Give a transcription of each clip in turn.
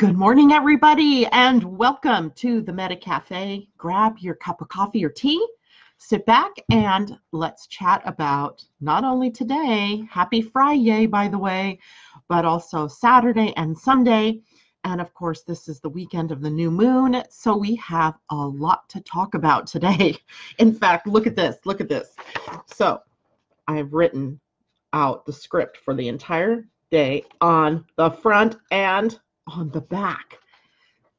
Good morning, everybody, and welcome to the Meta Cafe. Grab your cup of coffee or tea, sit back, and let's chat about not only today, happy Friday, by the way, but also Saturday and Sunday. And of course, this is the weekend of the new moon, so we have a lot to talk about today. In fact, look at this, look at this. So, I've written out the script for the entire day on the front and on the back.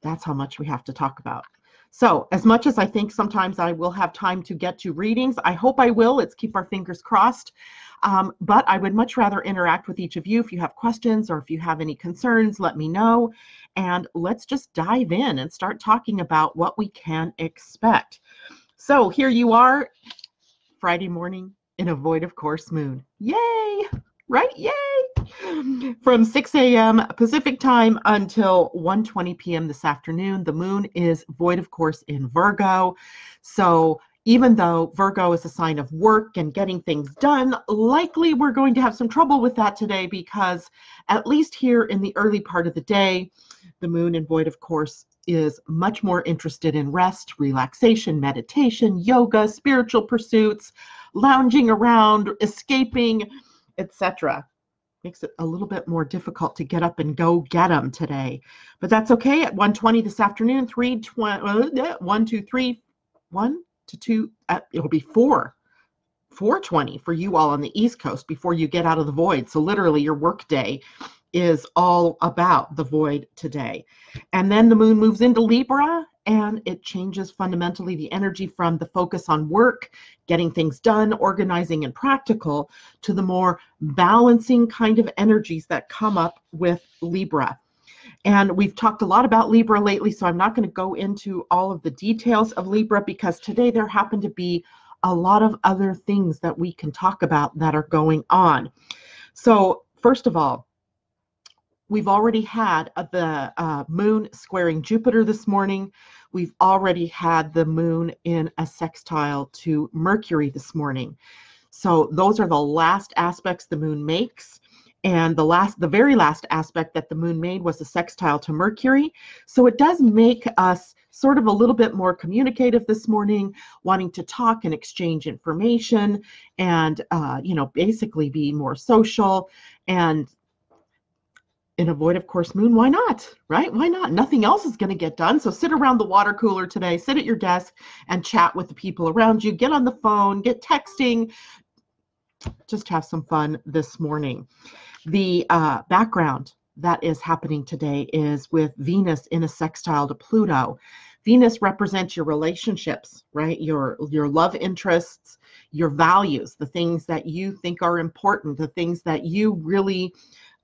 That's how much we have to talk about. So, as much as I think sometimes I will have time to get to readings, I hope I will. Let's keep our fingers crossed. Um, but I would much rather interact with each of you. If you have questions or if you have any concerns, let me know. And let's just dive in and start talking about what we can expect. So, here you are, Friday morning in a void of course moon. Yay! Right? Yay! from 6 a.m. Pacific time until 1:20 p.m. this afternoon. The moon is void, of course, in Virgo. So even though Virgo is a sign of work and getting things done, likely we're going to have some trouble with that today because, at least here in the early part of the day, the moon in void, of course, is much more interested in rest, relaxation, meditation, yoga, spiritual pursuits, lounging around, escaping, etc makes it a little bit more difficult to get up and go get them today. But that's okay. At 1:20 this afternoon, 3 20, uh, 1 2 3 1 to 2 uh, it'll be 4 420 for you all on the East Coast before you get out of the void. So literally your work day is all about the void today. And then the moon moves into Libra and it changes fundamentally the energy from the focus on work, getting things done, organizing, and practical to the more balancing kind of energies that come up with Libra. And we've talked a lot about Libra lately, so I'm not going to go into all of the details of Libra because today there happen to be a lot of other things that we can talk about that are going on. So, first of all, We've already had uh, the uh, moon squaring Jupiter this morning. We've already had the moon in a sextile to Mercury this morning. So those are the last aspects the moon makes. And the last, the very last aspect that the moon made was a sextile to Mercury. So it does make us sort of a little bit more communicative this morning, wanting to talk and exchange information and, uh, you know, basically be more social and in a void of course moon. Why not right? Why not? Nothing else is going to get done. So sit around the water cooler today sit at your desk and chat with the people around you. Get on the phone get texting. Just have some fun this morning. The uh, background that is happening today is with venus in a sextile to pluto. Venus represents your relationships right? Your your love interests your values the things that you think are important the things that you really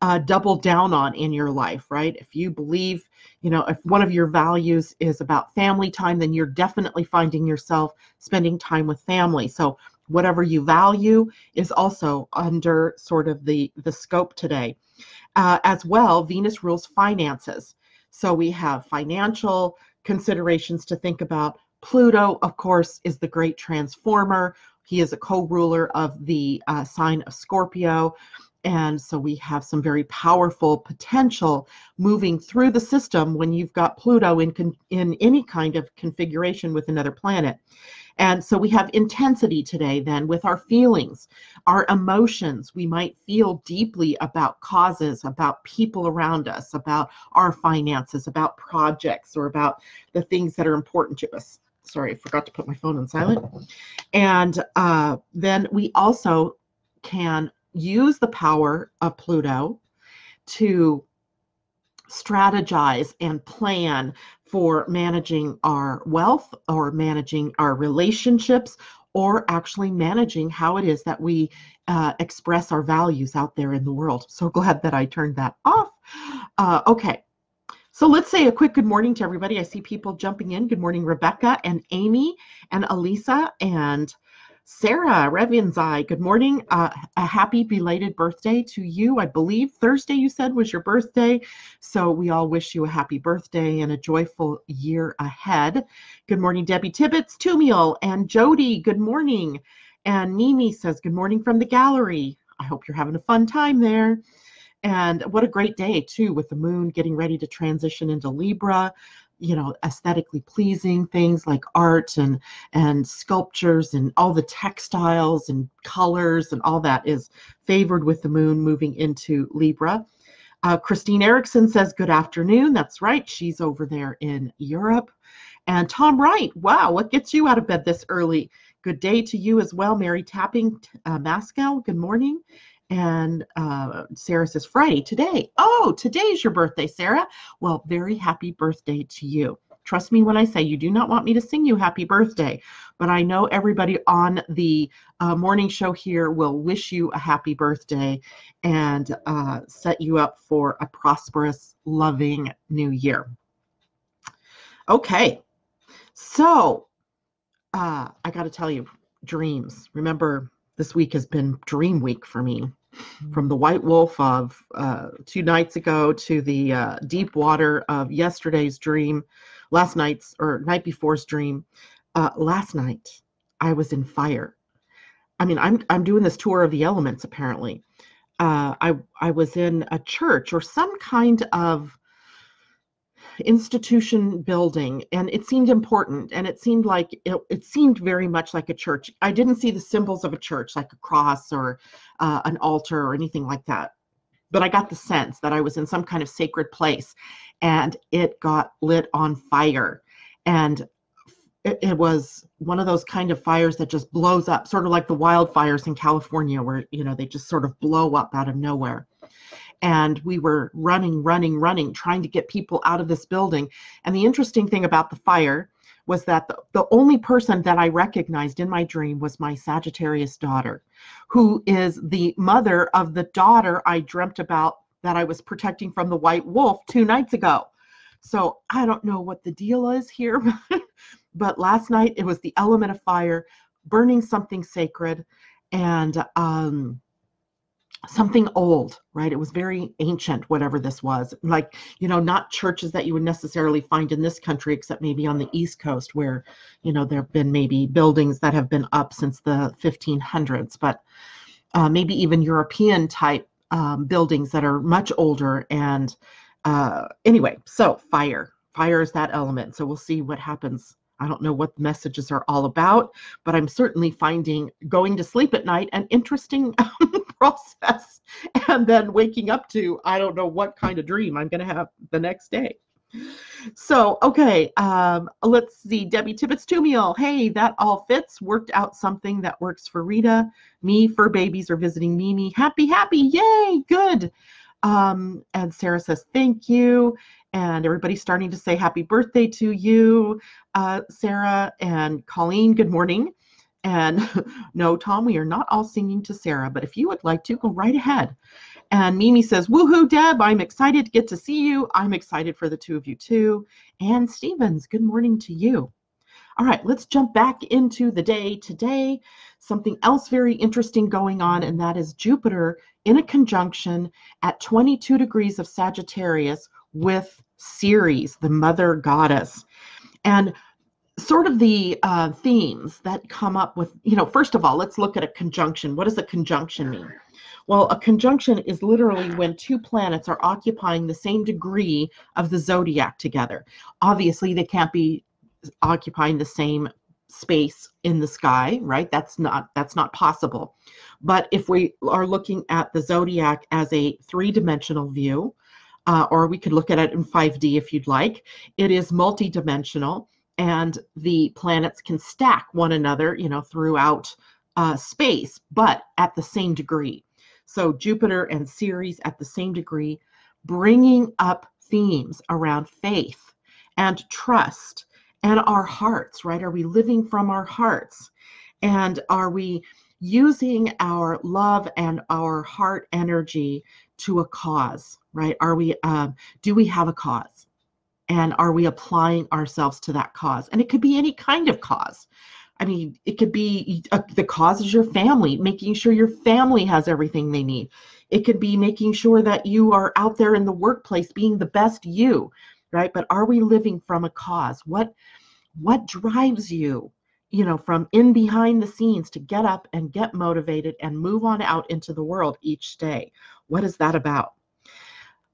uh, double down on in your life, right? If you believe, you know, if one of your values is about family time, then you're definitely finding yourself spending time with family. So whatever you value is also under sort of the the scope today. Uh, as well, Venus rules finances. So we have financial considerations to think about. Pluto, of course, is the great transformer. He is a co-ruler of the uh, sign of Scorpio. And so we have some very powerful potential moving through the system when you've got Pluto in, in any kind of configuration with another planet. And so we have intensity today, then, with our feelings, our emotions. We might feel deeply about causes, about people around us, about our finances, about projects, or about the things that are important to us. Sorry, I forgot to put my phone on silent. And uh, then we also can use the power of Pluto to strategize and plan for managing our wealth or managing our relationships or actually managing how it is that we uh, express our values out there in the world. So glad that I turned that off. Uh, okay. So let's say a quick good morning to everybody. I see people jumping in. Good morning, Rebecca and Amy and Elisa and Sarah Raven's Eye, good morning. Uh, a happy belated birthday to you. I believe Thursday you said was your birthday. So we all wish you a happy birthday and a joyful year ahead. Good morning, Debbie Tibbetts, Tumiel, and Jody. Good morning. And Mimi says, Good morning from the gallery. I hope you're having a fun time there. And what a great day, too, with the moon getting ready to transition into Libra you know aesthetically pleasing things like art and and sculptures and all the textiles and colors and all that is favored with the moon moving into libra. Uh, christine erickson says good afternoon. That's right she's over there in europe. And tom wright wow what gets you out of bed this early? Good day to you as well mary tapping uh, mascal good morning and uh, Sarah says, Friday, today. Oh, today's your birthday, Sarah. Well, very happy birthday to you. Trust me when I say you do not want me to sing you happy birthday, but I know everybody on the uh, morning show here will wish you a happy birthday and uh, set you up for a prosperous, loving new year. Okay, so uh, I got to tell you, dreams. Remember, this week has been dream week for me. From the white wolf of uh, two nights ago to the uh, deep water of yesterday's dream last night's or night before's dream uh, last night i was in fire. I mean i'm i'm doing this tour of the elements apparently. Uh, i i was in a church or some kind of institution building and it seemed important and it seemed like it, it seemed very much like a church. I didn't see the symbols of a church like a cross or uh, an altar or anything like that. But i got the sense that i was in some kind of sacred place and it got lit on fire. And it, it was one of those kind of fires that just blows up sort of like the wildfires in california where you know they just sort of blow up out of nowhere and we were running, running, running, trying to get people out of this building. And the interesting thing about the fire was that the, the only person that I recognized in my dream was my Sagittarius daughter, who is the mother of the daughter I dreamt about that I was protecting from the white wolf two nights ago. So I don't know what the deal is here, but last night it was the element of fire burning something sacred. And um, something old, right? It was very ancient, whatever this was. Like, you know, not churches that you would necessarily find in this country, except maybe on the East Coast, where, you know, there have been maybe buildings that have been up since the 1500s, but uh, maybe even European type um, buildings that are much older. And uh, anyway, so fire. Fire is that element. So we'll see what happens I don't know what the messages are all about, but I'm certainly finding going to sleep at night an interesting process and then waking up to I don't know what kind of dream I'm going to have the next day. So, okay, um, let's see. Debbie Tibbetts Tumiel. Hey, that all fits. Worked out something that works for Rita. Me, fur babies are visiting Mimi. Happy, happy. Yay, good. Um, and Sarah says, thank you. And everybody's starting to say happy birthday to you, uh, Sarah. And Colleen, good morning. And no, Tom, we are not all singing to Sarah, but if you would like to, go right ahead. And Mimi says, Woohoo, Deb, I'm excited to get to see you. I'm excited for the two of you too. And Stevens, good morning to you. All right, let's jump back into the day today. Something else very interesting going on, and that is Jupiter in a conjunction at 22 degrees of Sagittarius with Ceres, the mother goddess. And sort of the uh, themes that come up with, you know, first of all, let's look at a conjunction. What does a conjunction mean? Well, a conjunction is literally when two planets are occupying the same degree of the zodiac together. Obviously, they can't be occupying the same space in the sky, right? That's not that's not possible. But if we are looking at the zodiac as a three-dimensional view, uh, or we could look at it in 5D if you'd like, it is multidimensional and the planets can stack one another, you know, throughout uh, space, but at the same degree. So Jupiter and Ceres at the same degree, bringing up themes around faith and trust and our hearts, right? Are we living from our hearts? And are we using our love and our heart energy to a cause, right? Are we, um, do we have a cause? And are we applying ourselves to that cause? And it could be any kind of cause. I mean it could be uh, the cause is your family making sure your family has everything they need. It could be making sure that you are out there in the workplace being the best you right? But are we living from a cause? What what drives you you know from in behind the scenes to get up and get motivated and move on out into the world each day? What is that about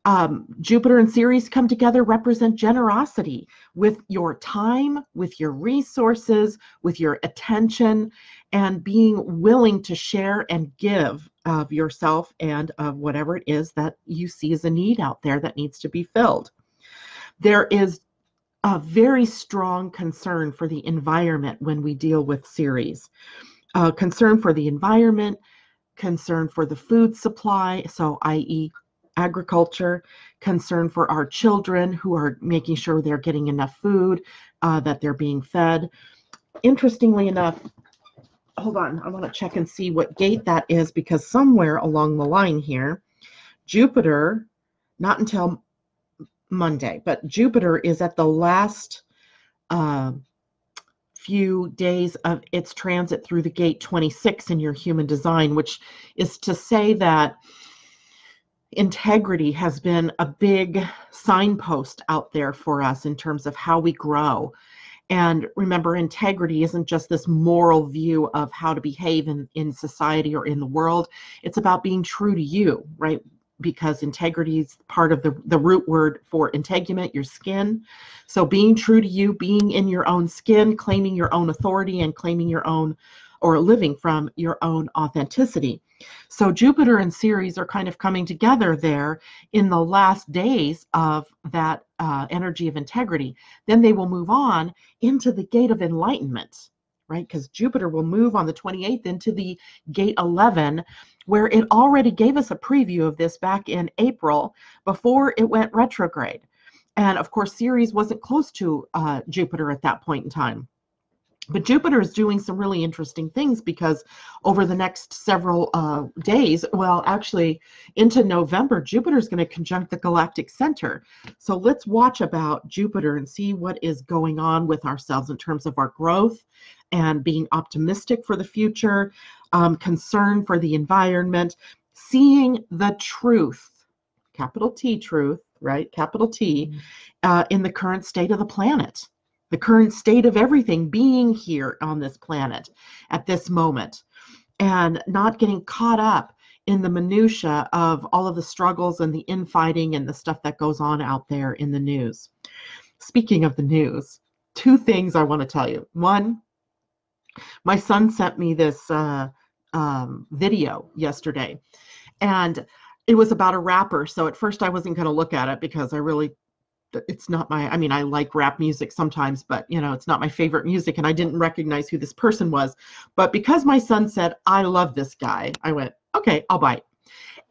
um, Jupiter and Ceres come together represent generosity with your time, with your resources, with your attention, and being willing to share and give of yourself and of whatever it is that you see as a need out there that needs to be filled. There is a very strong concern for the environment when we deal with Ceres. Uh, concern for the environment, concern for the food supply, so i.e., agriculture, concern for our children who are making sure they're getting enough food, uh, that they're being fed. Interestingly enough, hold on, I want to check and see what gate that is because somewhere along the line here, Jupiter, not until Monday, but Jupiter is at the last uh, few days of its transit through the gate 26 in your human design, which is to say that integrity has been a big signpost out there for us in terms of how we grow. And remember, integrity isn't just this moral view of how to behave in, in society or in the world. It's about being true to you, right? Because integrity is part of the, the root word for integument, your skin. So being true to you, being in your own skin, claiming your own authority and claiming your own or living from your own authenticity. So Jupiter and Ceres are kind of coming together there in the last days of that uh, energy of integrity. Then they will move on into the gate of enlightenment, right? Because Jupiter will move on the 28th into the gate 11, where it already gave us a preview of this back in April before it went retrograde. And of course, Ceres wasn't close to uh, Jupiter at that point in time. But Jupiter is doing some really interesting things because over the next several uh, days, well, actually into November, Jupiter is going to conjunct the galactic center. So let's watch about Jupiter and see what is going on with ourselves in terms of our growth and being optimistic for the future, um, concern for the environment, seeing the truth, capital T truth, right? Capital T, mm-hmm. uh, in the current state of the planet the current state of everything being here on this planet at this moment and not getting caught up in the minutia of all of the struggles and the infighting and the stuff that goes on out there in the news. Speaking of the news, two things I want to tell you. One, my son sent me this uh, um, video yesterday, and it was about a rapper. So at first I wasn't going to look at it because I really it's not my i mean i like rap music sometimes but you know it's not my favorite music and i didn't recognize who this person was. But because my son said i love this guy i went okay i'll bite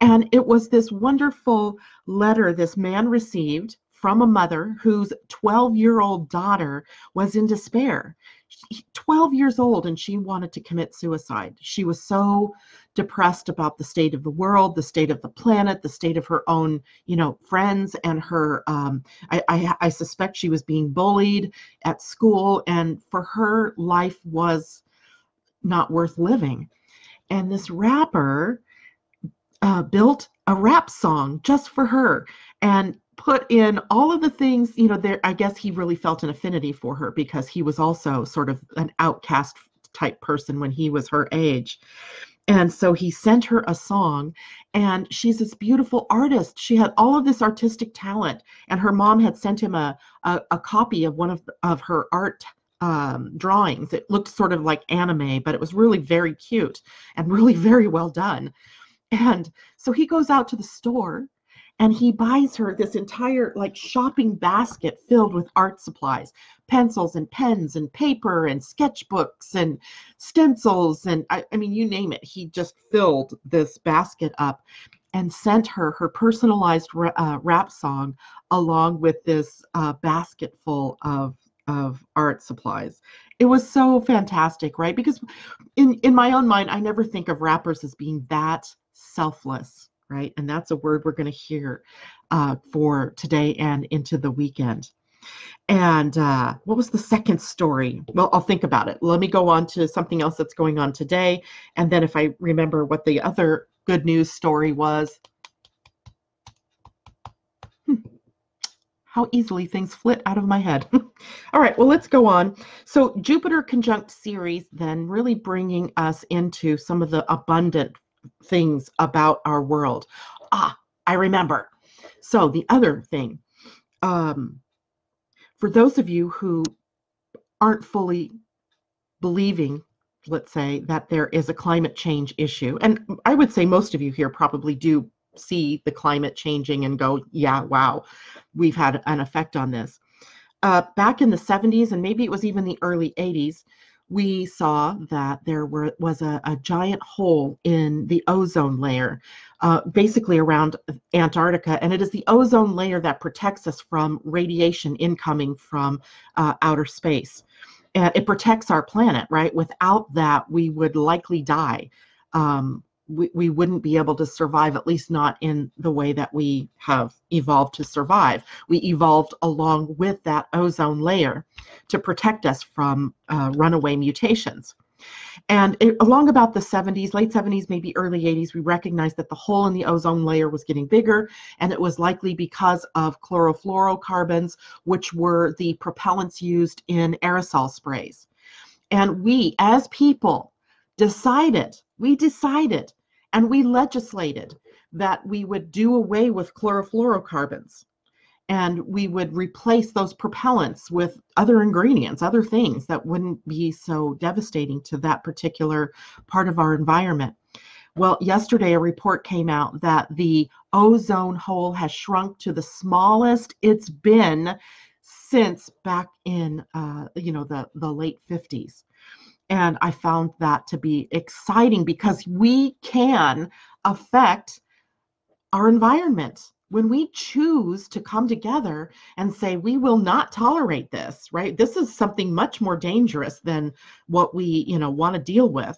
and it was this wonderful letter this man received from a mother whose 12 year old daughter was in despair. 12 years old and she wanted to commit suicide. She was so depressed about the state of the world, the state of the planet, the state of her own, you know, friends and her. Um, I, I, I suspect she was being bullied at school, and for her, life was not worth living. And this rapper uh, built a rap song just for her. And put in all of the things you know there i guess he really felt an affinity for her because he was also sort of an outcast type person when he was her age and so he sent her a song and she's this beautiful artist. She had all of this artistic talent and her mom had sent him a, a, a copy of one of, of her art um, drawings. It looked sort of like anime but it was really very cute and really very well done. And so he goes out to the store and he buys her this entire like shopping basket filled with art supplies pencils and pens and paper and sketchbooks and stencils and I, I, mean you name it. He just filled this basket up and sent her her personalized uh, rap song along with this uh, basket full of of art supplies. It was so fantastic right? Because in in my own mind i never think of rappers as being that selfless right? And that's a word we're going to hear uh, for today and into the weekend. And uh, what was the second story? Well, I'll think about it. Let me go on to something else that's going on today. And then if I remember what the other good news story was, hmm, how easily things flit out of my head. All right, well, let's go on. So, Jupiter conjunct Ceres, then really bringing us into some of the abundant things about our world. Ah, I remember. So the other thing, um, for those of you who aren't fully believing, let's say, that there is a climate change issue, and I would say most of you here probably do see the climate changing and go, yeah, wow, we've had an effect on this. Uh, back in the 70s, and maybe it was even the early 80s, we saw that there were, was a, a giant hole in the ozone layer, uh, basically around Antarctica. And it is the ozone layer that protects us from radiation incoming from uh, outer space. And it protects our planet, right? Without that, we would likely die. Um, we, we wouldn't be able to survive, at least not in the way that we have evolved to survive. We evolved along with that ozone layer to protect us from uh, runaway mutations. And it, along about the 70s, late 70s, maybe early 80s, we recognized that the hole in the ozone layer was getting bigger, and it was likely because of chlorofluorocarbons, which were the propellants used in aerosol sprays. And we, as people, decided, we decided and we legislated that we would do away with chlorofluorocarbons and we would replace those propellants with other ingredients, other things that wouldn't be so devastating to that particular part of our environment. Well, yesterday a report came out that the ozone hole has shrunk to the smallest it's been since back in, uh, you know, the, the late 50s. And I found that to be exciting because we can affect our environment. When we choose to come together and say, we will not tolerate this, right? This is something much more dangerous than what we, you know, want to deal with.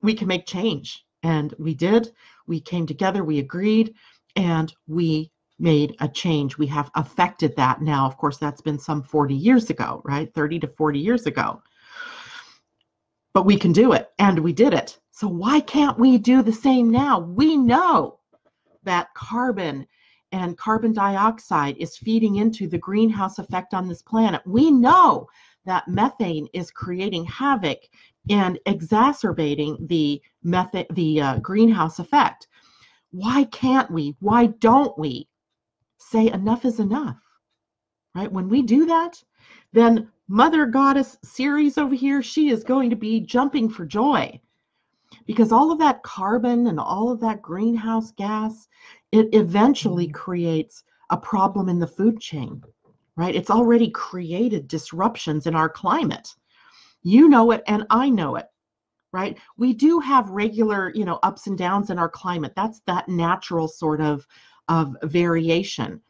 We can make change. And we did. We came together, we agreed, and we made a change. We have affected that now. Of course, that's been some 40 years ago, right? 30 to 40 years ago but we can do it and we did it. So why can't we do the same now? We know that carbon and carbon dioxide is feeding into the greenhouse effect on this planet. We know that methane is creating havoc and exacerbating the methane, the uh, greenhouse effect. Why can't we? Why don't we say enough is enough? Right? When we do that, then Mother Goddess Ceres over here, she is going to be jumping for joy because all of that carbon and all of that greenhouse gas, it eventually mm-hmm. creates a problem in the food chain, right? It's already created disruptions in our climate. You know it, and I know it, right? We do have regular, you know, ups and downs in our climate. That's that natural sort of, of variation.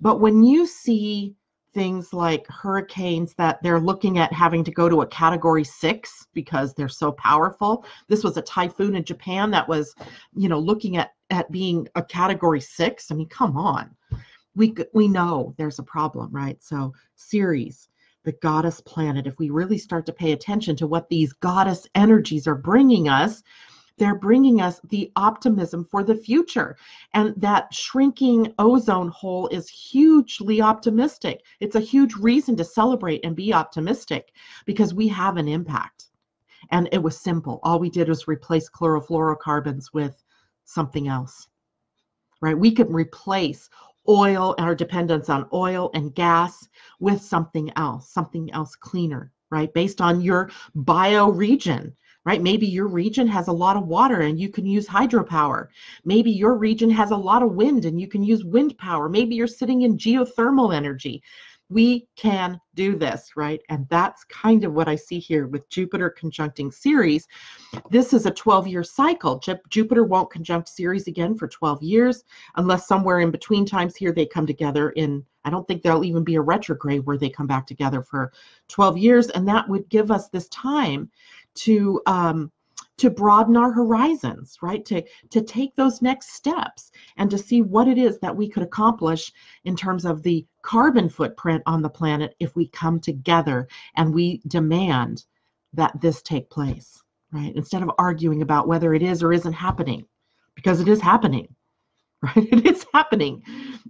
But when you see things like hurricanes that they're looking at having to go to a category six because they're so powerful. This was a typhoon in Japan that was, you know, looking at at being a category six. I mean, come on. We we know there's a problem, right? So Ceres, the goddess planet, if we really start to pay attention to what these goddess energies are bringing us, they're bringing us the optimism for the future. And that shrinking ozone hole is hugely optimistic. It's a huge reason to celebrate and be optimistic because we have an impact. And it was simple. All we did was replace chlorofluorocarbons with something else, right? We could replace oil and our dependence on oil and gas with something else, something else cleaner, right? Based on your bioregion right? Maybe your region has a lot of water and you can use hydropower. Maybe your region has a lot of wind and you can use wind power. Maybe you're sitting in geothermal energy. We can do this, right? And that's kind of what I see here with Jupiter conjuncting Ceres. This is a 12 year cycle. Jupiter won't conjunct Ceres again for 12 years unless somewhere in between times here they come together in I don't think there'll even be a retrograde where they come back together for 12 years. And that would give us this time to um, to broaden our horizons right? To to take those next steps and to see what it is that we could accomplish in terms of the carbon footprint on the planet if we come together and we demand that this take place right? Instead of arguing about whether it is or isn't happening because it is happening right it is happening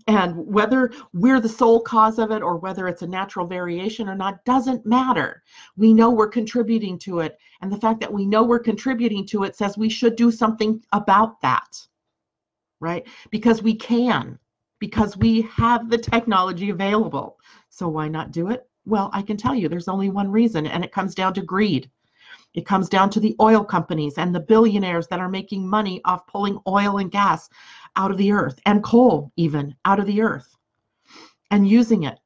and whether we're the sole cause of it or whether it's a natural variation or not doesn't matter we know we're contributing to it and the fact that we know we're contributing to it says we should do something about that right because we can because we have the technology available. So why not do it? Well, I can tell you there's only one reason, and it comes down to greed. It comes down to the oil companies and the billionaires that are making money off pulling oil and gas out of the earth and coal, even out of the earth, and using it.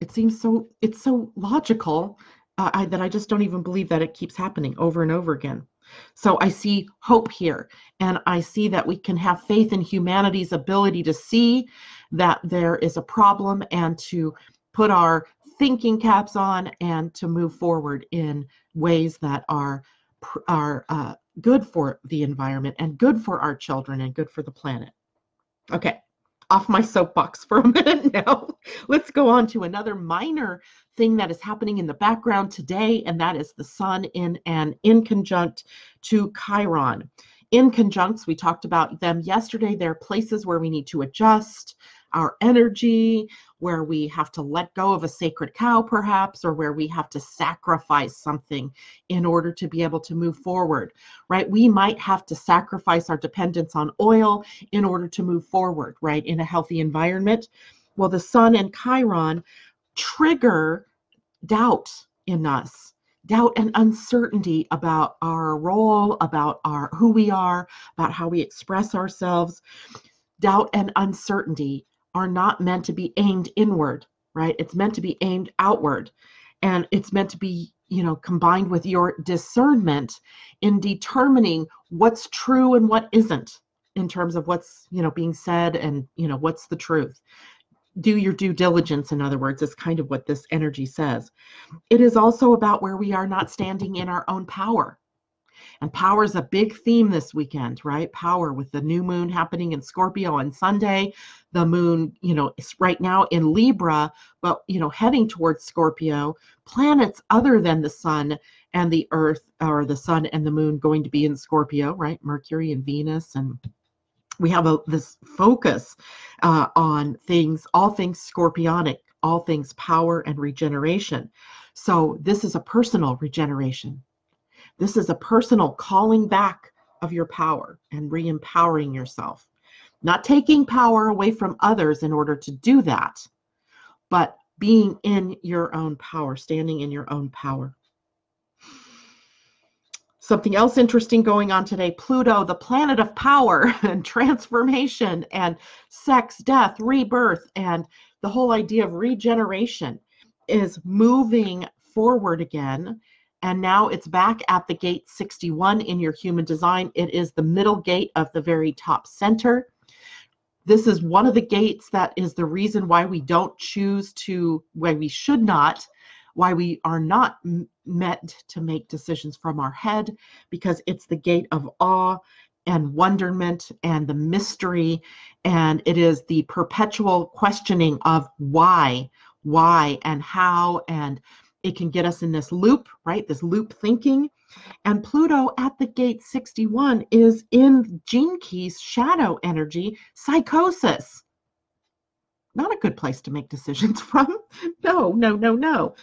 It seems so, it's so logical uh, I, that I just don't even believe that it keeps happening over and over again. So I see hope here, and I see that we can have faith in humanity's ability to see that there is a problem and to put our thinking caps on and to move forward in ways that are are uh, good for the environment and good for our children and good for the planet. Okay, off my soapbox for a minute now. Let's go on to another minor thing that is happening in the background today, and that is the sun in an inconjunct to Chiron. Inconjuncts, we talked about them yesterday. They're places where we need to adjust, our energy, where we have to let go of a sacred cow, perhaps, or where we have to sacrifice something in order to be able to move forward, right? We might have to sacrifice our dependence on oil in order to move forward, right, in a healthy environment. Well, the sun and Chiron trigger doubt in us doubt and uncertainty about our role about our who we are about how we express ourselves doubt and uncertainty are not meant to be aimed inward, right? It's meant to be aimed outward. And it's meant to be, you know, combined with your discernment in determining what's true and what isn't in terms of what's, you know, being said and, you know, what's the truth. Do your due diligence, in other words, is kind of what this energy says. It is also about where we are not standing in our own power and power is a big theme this weekend, right? Power with the new moon happening in Scorpio on Sunday. The moon, you know, is right now in Libra, but, you know, heading towards Scorpio. Planets other than the sun and the earth, or the sun and the moon, going to be in Scorpio, right? Mercury and Venus and we have a, this focus uh, on things, all things scorpionic, all things power and regeneration. So this is a personal regeneration. This is a personal calling back of your power and re empowering yourself. Not taking power away from others in order to do that, but being in your own power, standing in your own power. Something else interesting going on today Pluto, the planet of power and transformation and sex, death, rebirth, and the whole idea of regeneration is moving forward again and now it's back at the gate 61 in your human design. It is the middle gate of the very top center. This is one of the gates that is the reason why we don't choose to, why we should not, why we are not meant to make decisions from our head, because it's the gate of awe and wonderment and the mystery. And it is the perpetual questioning of why, why, and how, and it can get us in this loop, right? This loop thinking. And Pluto at the gate 61 is in Gene Key's shadow energy, psychosis. Not a good place to make decisions from. No, no, no, no.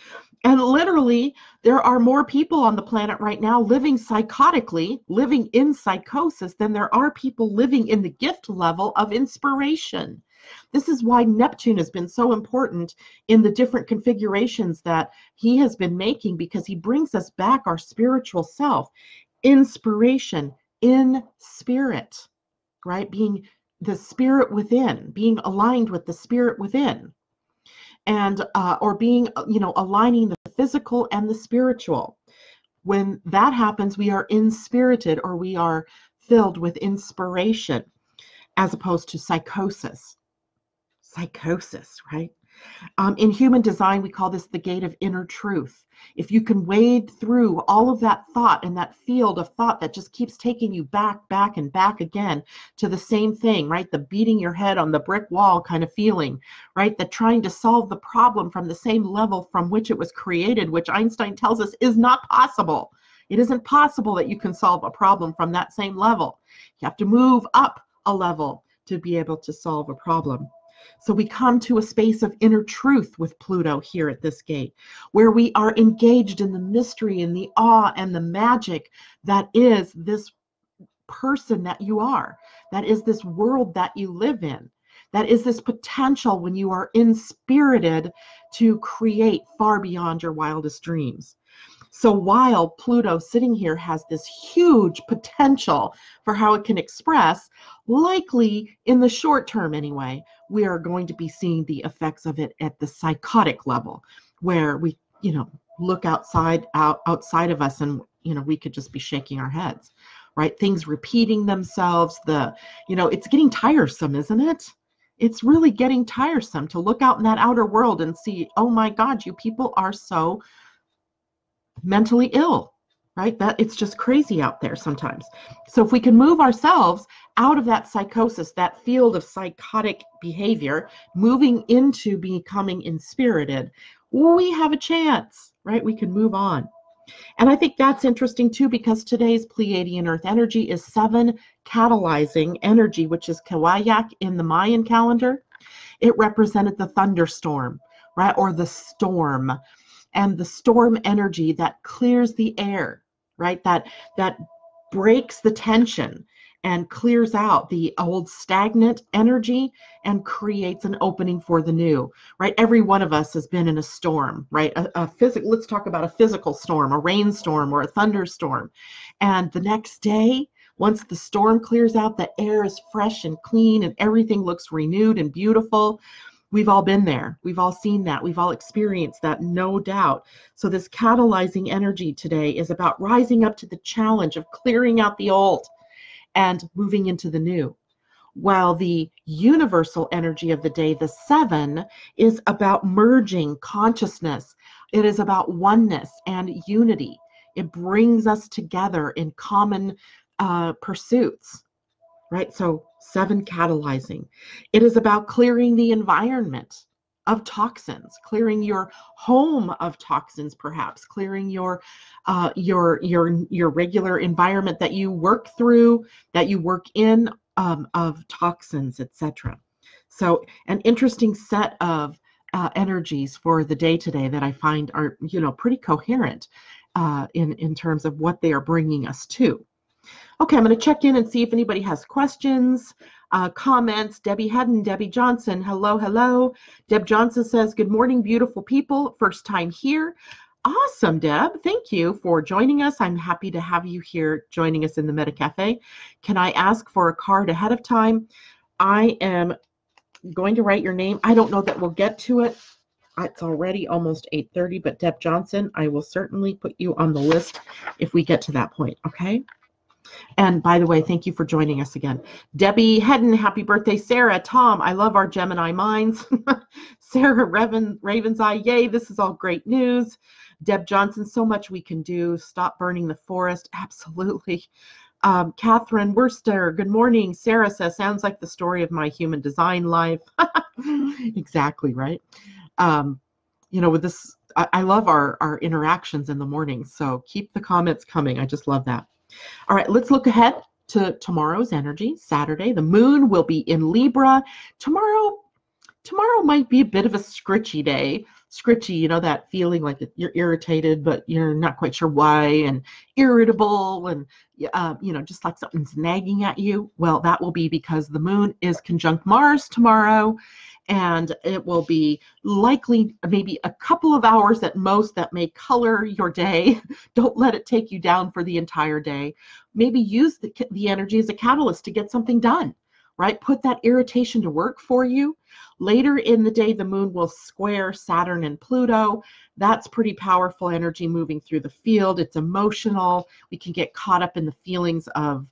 And literally, there are more people on the planet right now living psychotically, living in psychosis, than there are people living in the gift level of inspiration. This is why Neptune has been so important in the different configurations that he has been making because he brings us back our spiritual self, inspiration in spirit, right? Being the spirit within, being aligned with the spirit within. And, uh, or being, you know, aligning the physical and the spiritual. When that happens, we are inspirited or we are filled with inspiration as opposed to psychosis psychosis, right? Um, in human design, we call this the gate of inner truth. If you can wade through all of that thought and that field of thought that just keeps taking you back, back, and back again to the same thing, right? The beating your head on the brick wall kind of feeling, right? The trying to solve the problem from the same level from which it was created, which Einstein tells us is not possible. It isn't possible that you can solve a problem from that same level. You have to move up a level to be able to solve a problem. So we come to a space of inner truth with Pluto here at this gate, where we are engaged in the mystery and the awe and the magic that is this person that you are. That is this world that you live in. That is this potential when you are inspirited to create far beyond your wildest dreams. So while Pluto sitting here has this huge potential for how it can express, likely in the short term anyway, we are going to be seeing the effects of it at the psychotic level, where we, you know, look outside out outside of us and you know we could just be shaking our heads right? Things repeating themselves the you know it's getting tiresome isn't it? It's really getting tiresome to look out in that outer world and see oh my god you people are so mentally ill right that it's just crazy out there sometimes so if we can move ourselves out of that psychosis that field of psychotic behavior moving into becoming inspirited we have a chance right we can move on and I think that's interesting too because today's Pleiadian Earth energy is seven catalyzing energy, which is Kawayak in the Mayan calendar. It represented the thunderstorm, right? Or the storm. And the storm energy that clears the air, right? That that breaks the tension and clears out the old stagnant energy and creates an opening for the new right? Every one of us has been in a storm right? A, a physical let's talk about a physical storm a rainstorm or a thunderstorm. And the next day once the storm clears out the air is fresh and clean and everything looks renewed and beautiful We've all been there. We've all seen that. We've all experienced that, no doubt. So, this catalyzing energy today is about rising up to the challenge of clearing out the old and moving into the new. While the universal energy of the day, the seven, is about merging consciousness, it is about oneness and unity. It brings us together in common uh, pursuits, right? So, seven catalyzing. It is about clearing the environment of toxins, clearing your home of toxins, perhaps clearing your uh, your your your regular environment that you work through, that you work in um, of toxins, etc. So, an interesting set of uh, energies for the day today that I find are you know pretty coherent uh, in in terms of what they are bringing us to. Okay, I'm going to check in and see if anybody has questions uh, comments. Debbie Hedden, Debbie Johnson, hello, hello. Deb Johnson says, Good morning, beautiful people. First time here. Awesome, Deb. Thank you for joining us. I'm happy to have you here joining us in the Meta Cafe. Can I ask for a card ahead of time? I am going to write your name. I don't know that we'll get to it. It's already almost 8:30, but Deb Johnson, I will certainly put you on the list if we get to that point, okay? And by the way, thank you for joining us again. Debbie Hedden, happy birthday. Sarah, Tom, I love our Gemini minds. Sarah Raven, Raven's Eye, yay, this is all great news. Deb Johnson, so much we can do. Stop burning the forest. Absolutely. Um, Catherine Worcester, good morning. Sarah says, sounds like the story of my human design life. exactly, right? Um, you know, with this, I, I love our, our interactions in the morning. So keep the comments coming. I just love that. All right, let's look ahead to tomorrow's energy, Saturday. The moon will be in Libra. Tomorrow, tomorrow might be a bit of a scritchy day. Scritchy, you know, that feeling like you're irritated, but you're not quite sure why, and irritable, and, uh, you know, just like something's nagging at you. Well, that will be because the moon is conjunct Mars tomorrow and it will be likely maybe a couple of hours at most that may color your day. Don't let it take you down for the entire day. Maybe use the, the energy as a catalyst to get something done, right? Put that irritation to work for you. Later in the day, the moon will square Saturn and Pluto. That's pretty powerful energy moving through the field. It's emotional. We can get caught up in the feelings of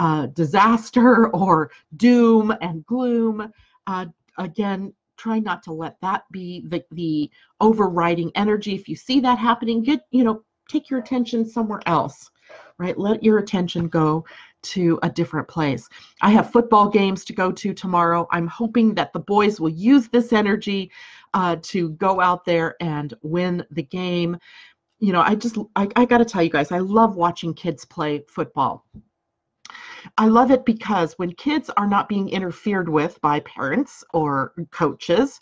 uh, disaster or doom and gloom. Uh, again, try not to let that be the, the overriding energy. If you see that happening, get, you know, take your attention somewhere else, right? Let your attention go to a different place. I have football games to go to tomorrow. I'm hoping that the boys will use this energy uh, to go out there and win the game. You know, I just, I, I got to tell you guys, I love watching kids play football. I love it because when kids are not being interfered with by parents or coaches,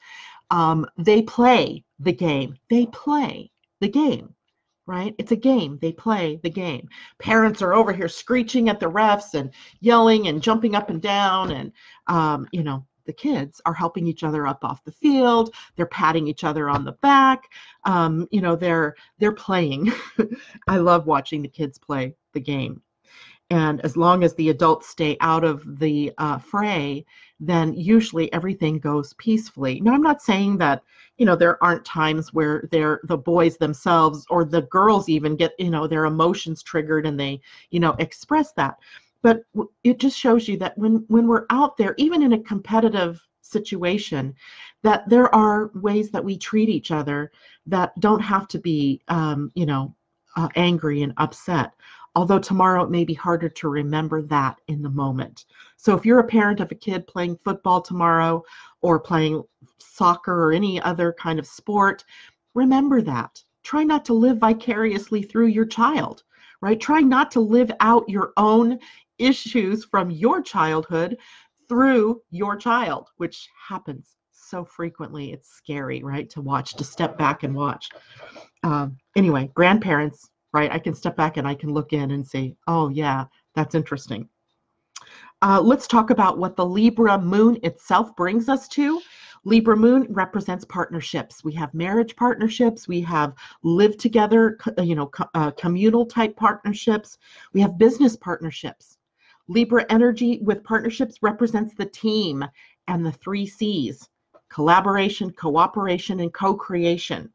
um, they play the game. They play the game. Right? It's a game. They play the game. Parents are over here screeching at the refs and yelling and jumping up and down. And, um, you know, the kids are helping each other up off the field. They're patting each other on the back. Um, you know, they're they're playing. I love watching the kids play the game. And as long as the adults stay out of the uh, fray, then usually everything goes peacefully. Now, I'm not saying that you know there aren't times where they're the boys themselves or the girls even get you know their emotions triggered and they you know express that but it just shows you that when when we're out there even in a competitive situation that there are ways that we treat each other that don't have to be um, you know uh, angry and upset although tomorrow it may be harder to remember that in the moment. So if you're a parent of a kid playing football tomorrow or playing soccer or any other kind of sport, remember that. Try not to live vicariously through your child, right? Try not to live out your own issues from your childhood through your child, which happens so frequently. It's scary, right? To watch, to step back and watch. Um, anyway, grandparents, right? I can step back and I can look in and say, oh, yeah, that's interesting. Uh, let's talk about what the Libra moon itself brings us to. Libra moon represents partnerships. We have marriage partnerships. We have live together, you know, uh, communal type partnerships. We have business partnerships. Libra energy with partnerships represents the team and the three C's collaboration, cooperation, and co creation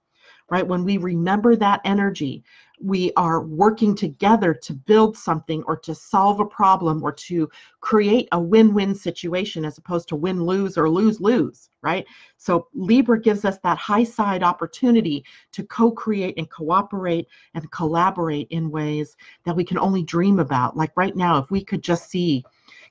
right? When we remember that energy, we are working together to build something or to solve a problem or to create a win win situation as opposed to win lose or lose lose, right? So Libra gives us that high side opportunity to co create and cooperate and collaborate in ways that we can only dream about. Like right now, if we could just see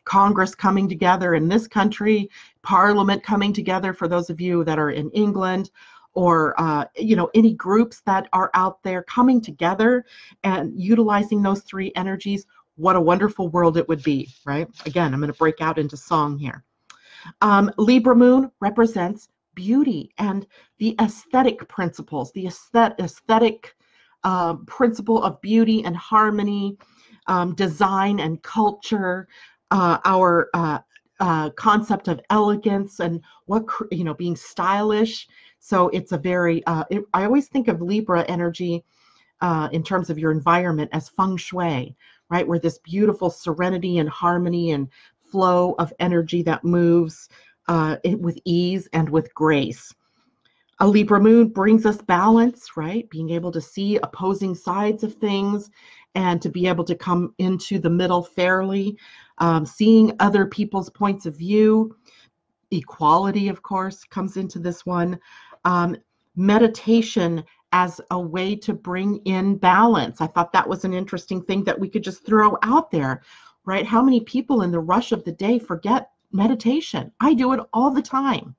Congress coming together in this country, Parliament coming together for those of you that are in England, or uh, you know any groups that are out there coming together and utilizing those three energies what a wonderful world it would be right? Again i'm going to break out into song here. Um, libra moon represents beauty and the aesthetic principles the aesthetic, uh, principle of beauty and harmony um, design and culture uh, our uh, uh, concept of elegance and what you know being stylish so it's a very, uh, it, I always think of Libra energy uh, in terms of your environment as feng shui, right? Where this beautiful serenity and harmony and flow of energy that moves uh, with ease and with grace. A Libra moon brings us balance, right? Being able to see opposing sides of things and to be able to come into the middle fairly, um, seeing other people's points of view. Equality, of course, comes into this one um, meditation as a way to bring in balance. I thought that was an interesting thing that we could just throw out there, right? How many people in the rush of the day forget meditation? I do it all the time.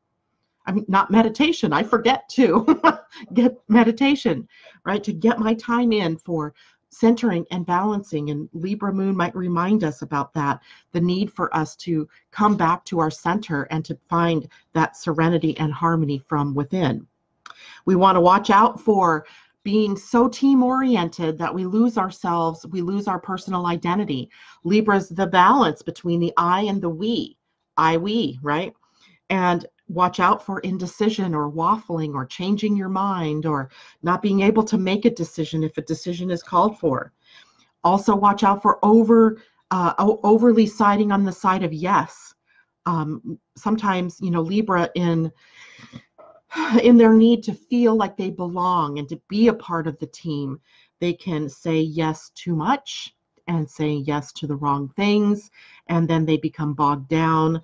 I mean, not meditation, I forget to get meditation, right? To get my time in for centering and balancing. And Libra Moon might remind us about that the need for us to come back to our center and to find that serenity and harmony from within. We want to watch out for being so team oriented that we lose ourselves, we lose our personal identity. Libra's the balance between the I and the we, I, we, right? And watch out for indecision or waffling or changing your mind or not being able to make a decision if a decision is called for. Also, watch out for over uh, overly siding on the side of yes. Um, sometimes, you know, Libra in in their need to feel like they belong and to be a part of the team, they can say yes too much and say yes to the wrong things, and then they become bogged down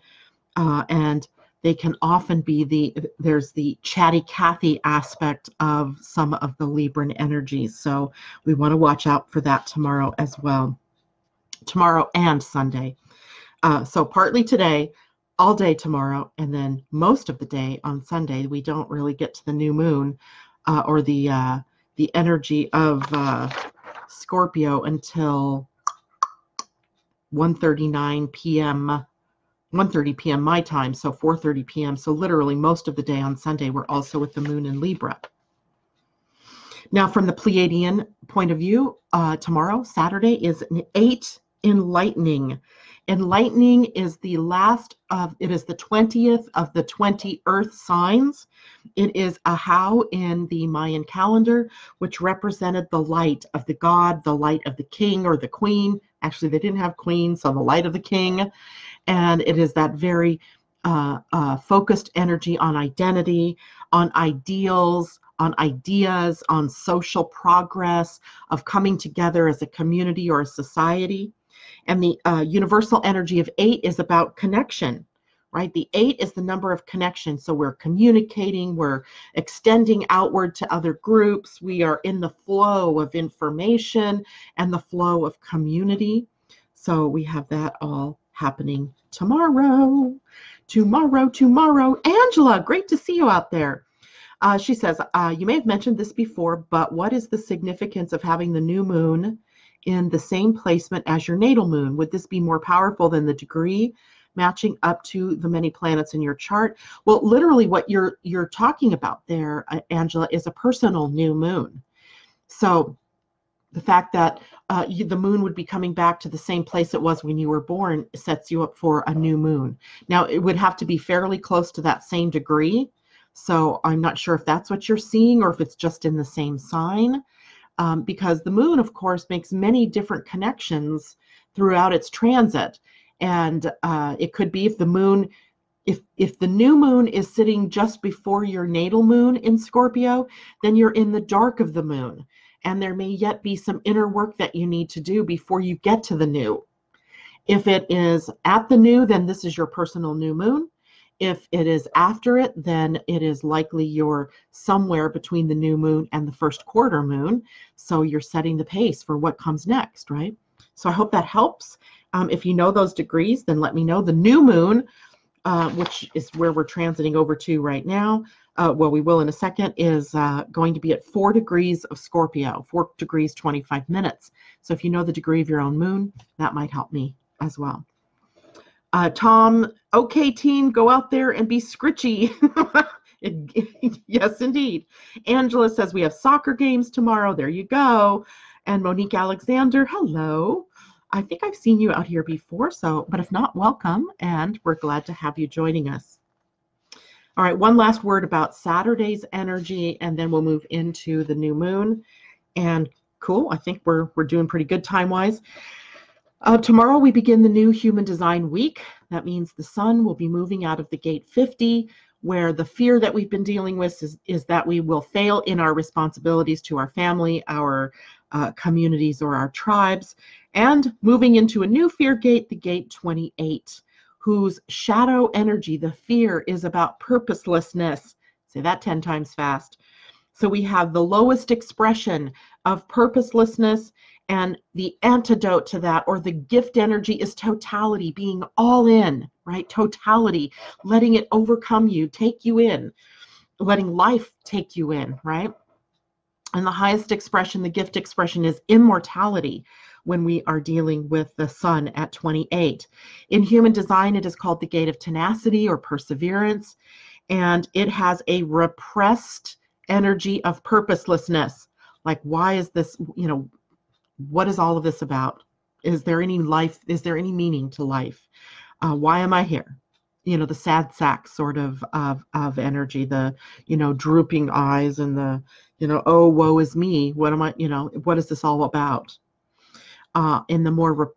uh, and they can often be the there's the chatty Cathy aspect of some of the Libran energies. So we want to watch out for that tomorrow as well. Tomorrow and Sunday. Uh, so partly today, all day tomorrow, and then most of the day on Sunday. We don't really get to the new moon uh, or the uh, the energy of uh, Scorpio until 1:39 p.m. 1.30 p.m. my time, so 4.30 p.m. So literally most of the day on Sunday, we're also with the moon in Libra. Now, from the Pleiadian point of view, uh, tomorrow, Saturday, is an eight enlightening. Enlightening is the last of, it is the 20th of the 20 earth signs. It is Ahau in the Mayan calendar, which represented the light of the god, the light of the king or the queen. Actually, they didn't have queen, so the light of the king. And it is that very uh, uh, focused energy on identity, on ideals, on ideas, on social progress, of coming together as a community or a society. And the uh, universal energy of eight is about connection, right? The eight is the number of connections. So we're communicating, we're extending outward to other groups, we are in the flow of information and the flow of community. So we have that all happening tomorrow. Tomorrow, tomorrow. Angela, great to see you out there. Uh, she says, uh, You may have mentioned this before, but what is the significance of having the new moon in the same placement as your natal moon? Would this be more powerful than the degree matching up to the many planets in your chart? Well, literally, what you're you're talking about there, uh, Angela, is a personal new moon. So the fact that uh, you, the moon would be coming back to the same place it was when you were born sets you up for a new moon. Now, it would have to be fairly close to that same degree. So I'm not sure if that's what you're seeing or if it's just in the same sign um, because the moon, of course, makes many different connections throughout its transit. And uh, it could be if the moon, if, if the new moon is sitting just before your natal moon in Scorpio, then you're in the dark of the moon. And there may yet be some inner work that you need to do before you get to the new. If it is at the new, then this is your personal new moon. If it is after it, then it is likely you're somewhere between the new moon and the first quarter moon. So you're setting the pace for what comes next, right? So I hope that helps. Um, if you know those degrees, then let me know. The new moon, uh, which is where we're transiting over to right now, uh, well, we will in a second, is uh, going to be at four degrees of Scorpio, four degrees, 25 minutes. So if you know the degree of your own moon, that might help me as well. Uh, Tom, okay, team, go out there and be scritchy. yes, indeed. Angela says we have soccer games tomorrow. There you go. And Monique Alexander, hello. I think I've seen you out here before, so, but if not, welcome, and we're glad to have you joining us. All right, one last word about Saturday's energy, and then we'll move into the new moon. And cool, I think we're we're doing pretty good time-wise. Uh, tomorrow we begin the new Human Design Week. That means the sun will be moving out of the gate 50, where the fear that we've been dealing with is, is that we will fail in our responsibilities to our family, our uh, communities, or our tribes, and moving into a new fear gate, the gate 28, whose shadow energy, the fear, is about purposelessness. Say that 10 times fast. So we have the lowest expression of purposelessness and the antidote to that, or the gift energy, is totality, being all in, right? Totality, letting it overcome you, take you in, letting life take you in, right? And the highest expression, the gift expression, is immortality when we are dealing with the sun at 28. In human design, it is called the gate of tenacity or perseverance, and it has a repressed energy of purposelessness. Like, why is this, you know, what is all of this about? Is there any life? Is there any meaning to life? Uh, why am I here? You know, the sad sack sort of of of energy, the you know drooping eyes and the you know oh woe is me. What am I? You know what is this all about? Uh, in the more re-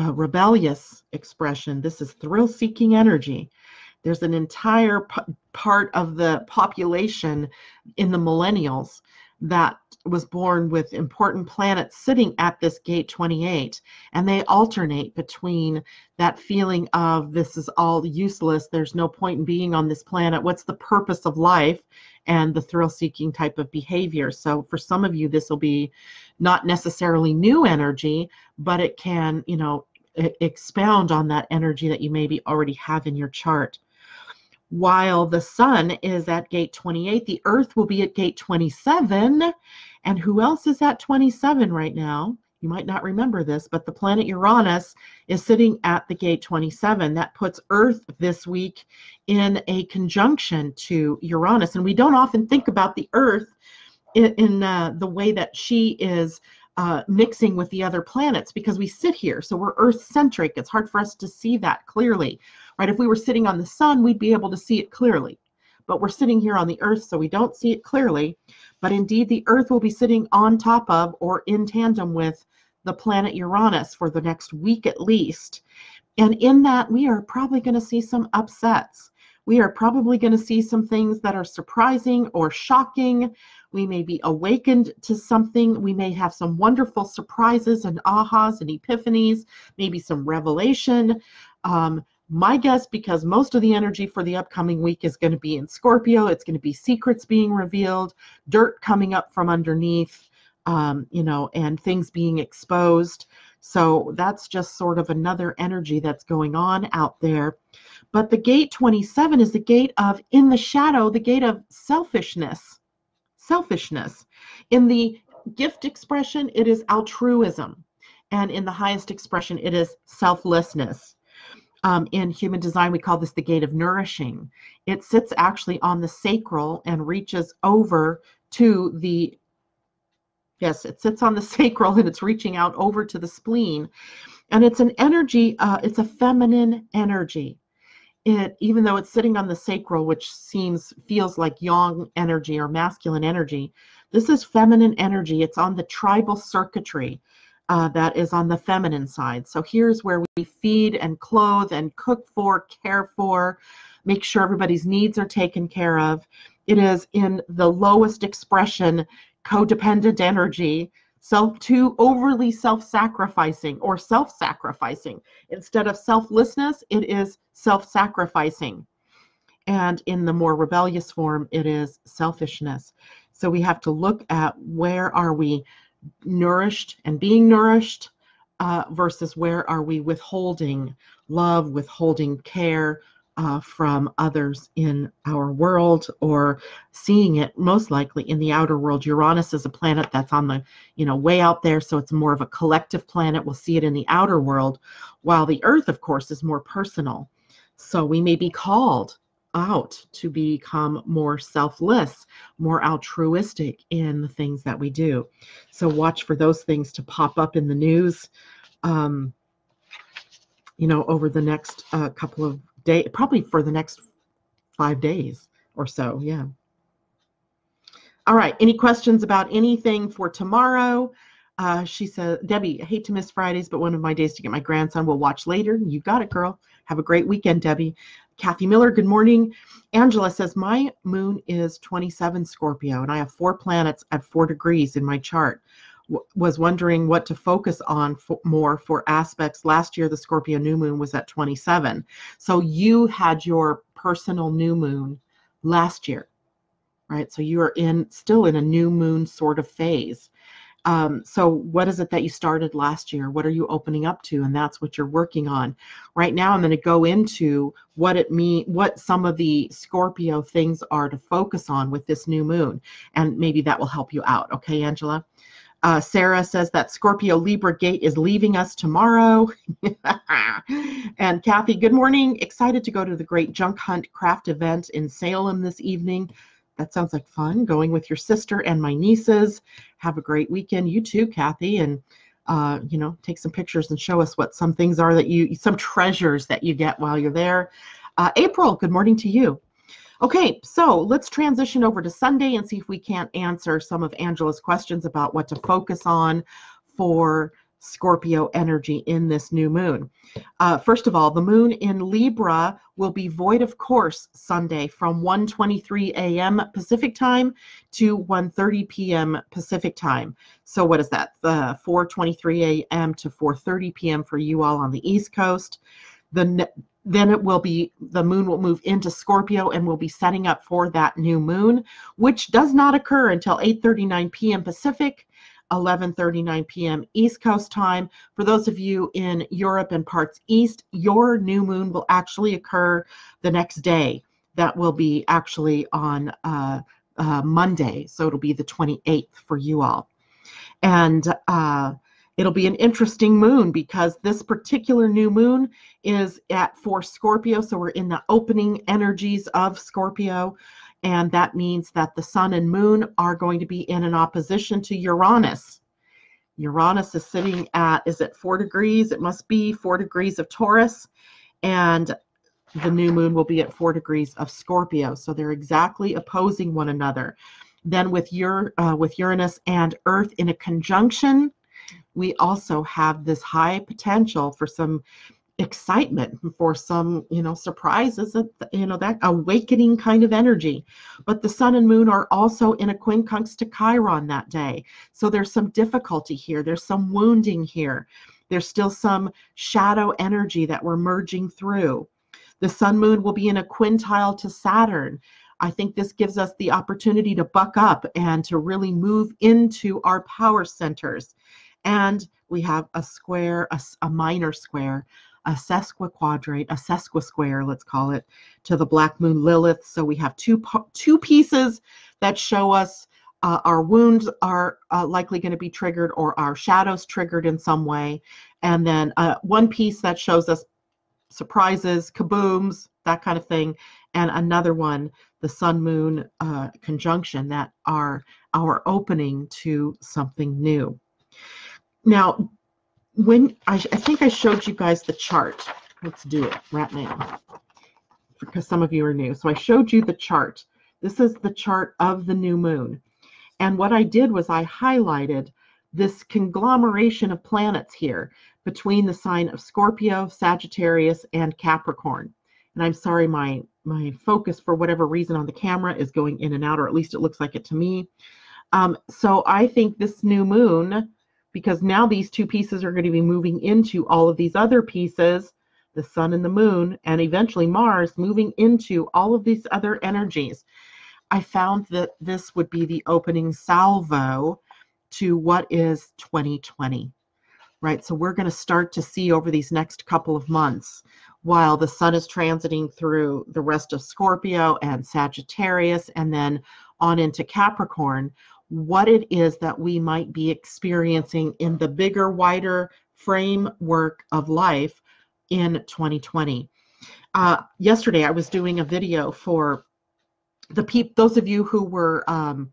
uh, rebellious expression, this is thrill-seeking energy. There's an entire part of the population in the millennials that was born with important planets sitting at this gate 28 and they alternate between that feeling of this is all useless. There's no point in being on this planet. What's the purpose of life? and the thrill seeking type of behavior. So for some of you this will be not necessarily new energy but it can you know expound on that energy that you maybe already have in your chart. While the sun is at gate 28 the earth will be at gate 27 and who else is at 27 right now? You might not remember this, but the planet Uranus is sitting at the gate 27. That puts Earth this week in a conjunction to Uranus. And we don't often think about the Earth in, in uh, the way that she is uh, mixing with the other planets because we sit here. So we're Earth centric. It's hard for us to see that clearly, right? If we were sitting on the sun, we'd be able to see it clearly. But we're sitting here on the Earth, so we don't see it clearly. But indeed, the Earth will be sitting on top of or in tandem with the planet Uranus for the next week at least. And in that, we are probably going to see some upsets. We are probably going to see some things that are surprising or shocking. We may be awakened to something. We may have some wonderful surprises and ahas and epiphanies, maybe some revelation. Um, my guess, because most of the energy for the upcoming week is going to be in Scorpio, it's going to be secrets being revealed, dirt coming up from underneath, um, you know, and things being exposed. So that's just sort of another energy that's going on out there. But the gate 27 is the gate of in the shadow, the gate of selfishness. Selfishness. In the gift expression, it is altruism. And in the highest expression, it is selflessness. Um, in human design, we call this the gate of nourishing. It sits actually on the sacral and reaches over to the, yes, it sits on the sacral and it's reaching out over to the spleen. And it's an energy, uh, it's a feminine energy. It, even though it's sitting on the sacral, which seems, feels like yang energy or masculine energy, this is feminine energy. It's on the tribal circuitry uh, that is on the feminine side. So here's where we feed and clothe and cook for, care for, make sure everybody's needs are taken care of. It is in the lowest expression, codependent energy, self too overly self-sacrificing or self-sacrificing. Instead of selflessness, it is self-sacrificing. And in the more rebellious form, it is selfishness. So we have to look at where are we nourished and being nourished uh, versus where are we withholding love, withholding care uh, from others in our world or seeing it most likely in the outer world. Uranus is a planet that's on the, you know, way out there, so it's more of a collective planet. We'll see it in the outer world, while the Earth, of course, is more personal. So we may be called out to become more selfless, more altruistic in the things that we do. So watch for those things to pop up in the news, um, you know, over the next uh, couple of days, probably for the next five days or so. Yeah. All right. Any questions about anything for tomorrow? Uh, she said, Debbie, I hate to miss Fridays, but one of my days to get my grandson. We'll watch later. You got it, girl. Have a great weekend, Debbie. Kathy Miller, good morning. Angela says, My moon is 27 Scorpio, and I have four planets at four degrees in my chart. W- was wondering what to focus on for, more for aspects. Last year, the Scorpio new moon was at 27. So you had your personal new moon last year, right? So you are in still in a new moon sort of phase. Um, so what is it that you started last year? What are you opening up to? And that's what you're working on. Right now, I'm going to go into what it mean, what some of the Scorpio things are to focus on with this new moon. And maybe that will help you out. Okay, Angela? Uh, Sarah says that Scorpio Libra gate is leaving us tomorrow. and Kathy, good morning. Excited to go to the Great Junk Hunt Craft event in Salem this evening. That sounds like fun. Going with your sister and my nieces. Have a great weekend. You too, Kathy, and uh, you know, take some pictures and show us what some things are that you, some treasures that you get while you're there. Uh, April, good morning to you. Okay, so let's transition over to Sunday and see if we can't answer some of Angela's questions about what to focus on for Scorpio energy in this new moon. Uh, first of all, the moon in Libra will be void of course Sunday from 1:23 a.m. Pacific time to 1:30 p.m. Pacific time. So what is that? The 4:23 a.m. to 4:30 p.m. for you all on the East Coast. The then it will be the moon will move into Scorpio and will be setting up for that new moon, which does not occur until 8:39 p.m. Pacific 11:39 p.m. East Coast time. For those of you in Europe and parts east, your new moon will actually occur the next day. That will be actually on uh, uh, Monday, so it'll be the 28th for you all. And uh, it'll be an interesting moon because this particular new moon is at for Scorpio. So we're in the opening energies of Scorpio. And that means that the sun and moon are going to be in an opposition to Uranus. Uranus is sitting at, is it four degrees? It must be four degrees of Taurus. And the new moon will be at four degrees of Scorpio. So they're exactly opposing one another. Then with your uh, with Uranus and Earth in a conjunction, we also have this high potential for some excitement for some you know surprises you know that awakening kind of energy. But the sun and moon are also in a quincunx to chiron that day. So there's some difficulty here. There's some wounding here. There's still some shadow energy that we're merging through. The sun moon will be in a quintile to saturn. I think this gives us the opportunity to buck up and to really move into our power centers. And we have a square, a, a minor square, a sesquiquadrate, a sesquisquare, let's call it, to the black moon Lilith. So we have two, two pieces that show us uh, our wounds are uh, likely going to be triggered or our shadows triggered in some way. And then uh, one piece that shows us surprises, kabooms, that kind of thing. And another one, the sun moon uh, conjunction, that are our opening to something new. Now, when I, I think I showed you guys the chart. Let's do it right now because some of you are new. So I showed you the chart. This is the chart of the new moon. And what I did was I highlighted this conglomeration of planets here between the sign of Scorpio, Sagittarius, and Capricorn. And I'm sorry, my, my focus for whatever reason on the camera is going in and out, or at least it looks like it to me. Um, so I think this new moon because now these two pieces are going to be moving into all of these other pieces, the sun and the moon, and eventually Mars moving into all of these other energies. I found that this would be the opening salvo to what is 2020, right? So we're going to start to see over these next couple of months while the sun is transiting through the rest of Scorpio and Sagittarius and then on into Capricorn, what it is that we might be experiencing in the bigger, wider framework of life in 2020. Uh, yesterday, I was doing a video for the peop those of you who were um,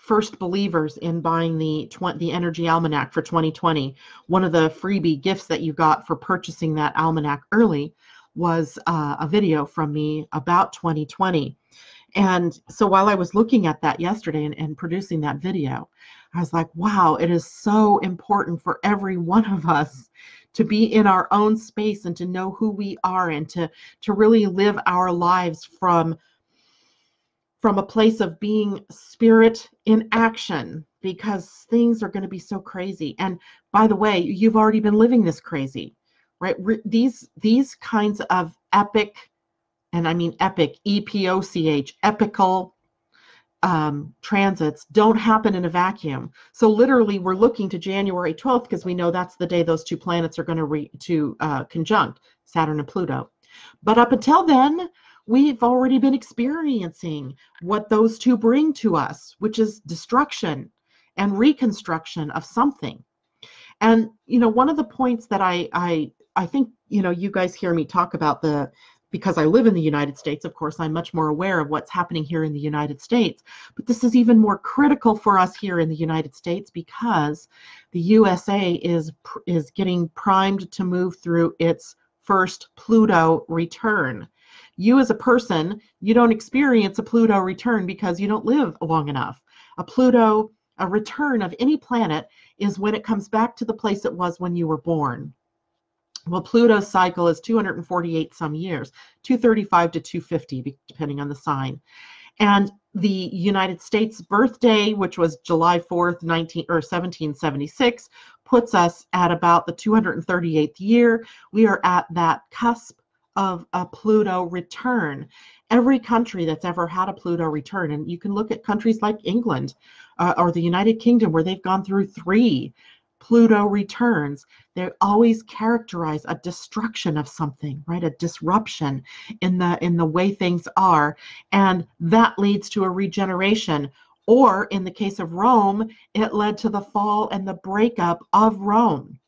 first believers in buying the the energy almanac for 2020 one of the freebie gifts that you got for purchasing that almanac early was uh, a video from me about 2020 and so while I was looking at that yesterday and, and producing that video, I was like, wow, it is so important for every one of us to be in our own space and to know who we are and to to really live our lives from from a place of being spirit in action because things are going to be so crazy. And by the way you've already been living this crazy right? These these kinds of epic and I mean epic, E P O C H, epical um, transits don't happen in a vacuum. So literally, we're looking to January 12th because we know that's the day those two planets are going to re- to uh, conjunct Saturn and Pluto. But up until then, we've already been experiencing what those two bring to us, which is destruction and reconstruction of something. And you know, one of the points that I I I think you know you guys hear me talk about the because I live in the United States, of course, I'm much more aware of what's happening here in the United States. But this is even more critical for us here in the United States because the USA is is getting primed to move through its first Pluto return. You as a person, you don't experience a Pluto return because you don't live long enough. A Pluto, a return of any planet is when it comes back to the place it was when you were born. Well, Pluto's cycle is 248 some years, 235 to 250, depending on the sign. And the United States birthday, which was July 4th, 19 or 1776, puts us at about the 238th year. We are at that cusp of a Pluto return. Every country that's ever had a Pluto return, and you can look at countries like England uh, or the United Kingdom where they've gone through three Pluto returns, they always characterize a destruction of something, right? A disruption in the in the way things are, and that leads to a regeneration Or in the case of Rome, it led to the fall and the breakup of Rome.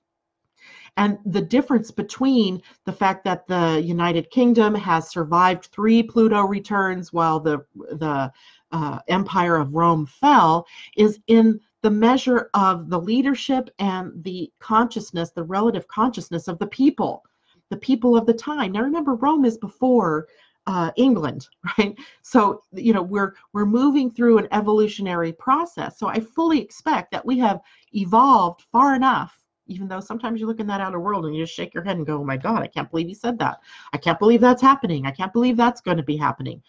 And the difference between the fact that the United Kingdom has survived three Pluto returns while the, the uh, Empire of Rome fell is in the measure of the leadership and the consciousness, the relative consciousness of the people, the people of the time. Now remember, Rome is before uh, England, right? So you know we're we're moving through an evolutionary process. So I fully expect that we have evolved far enough even though sometimes you look in that outer world and you just shake your head and go, oh my God, I can't believe he said that. I can't believe that's happening. I can't believe that's going to be happening.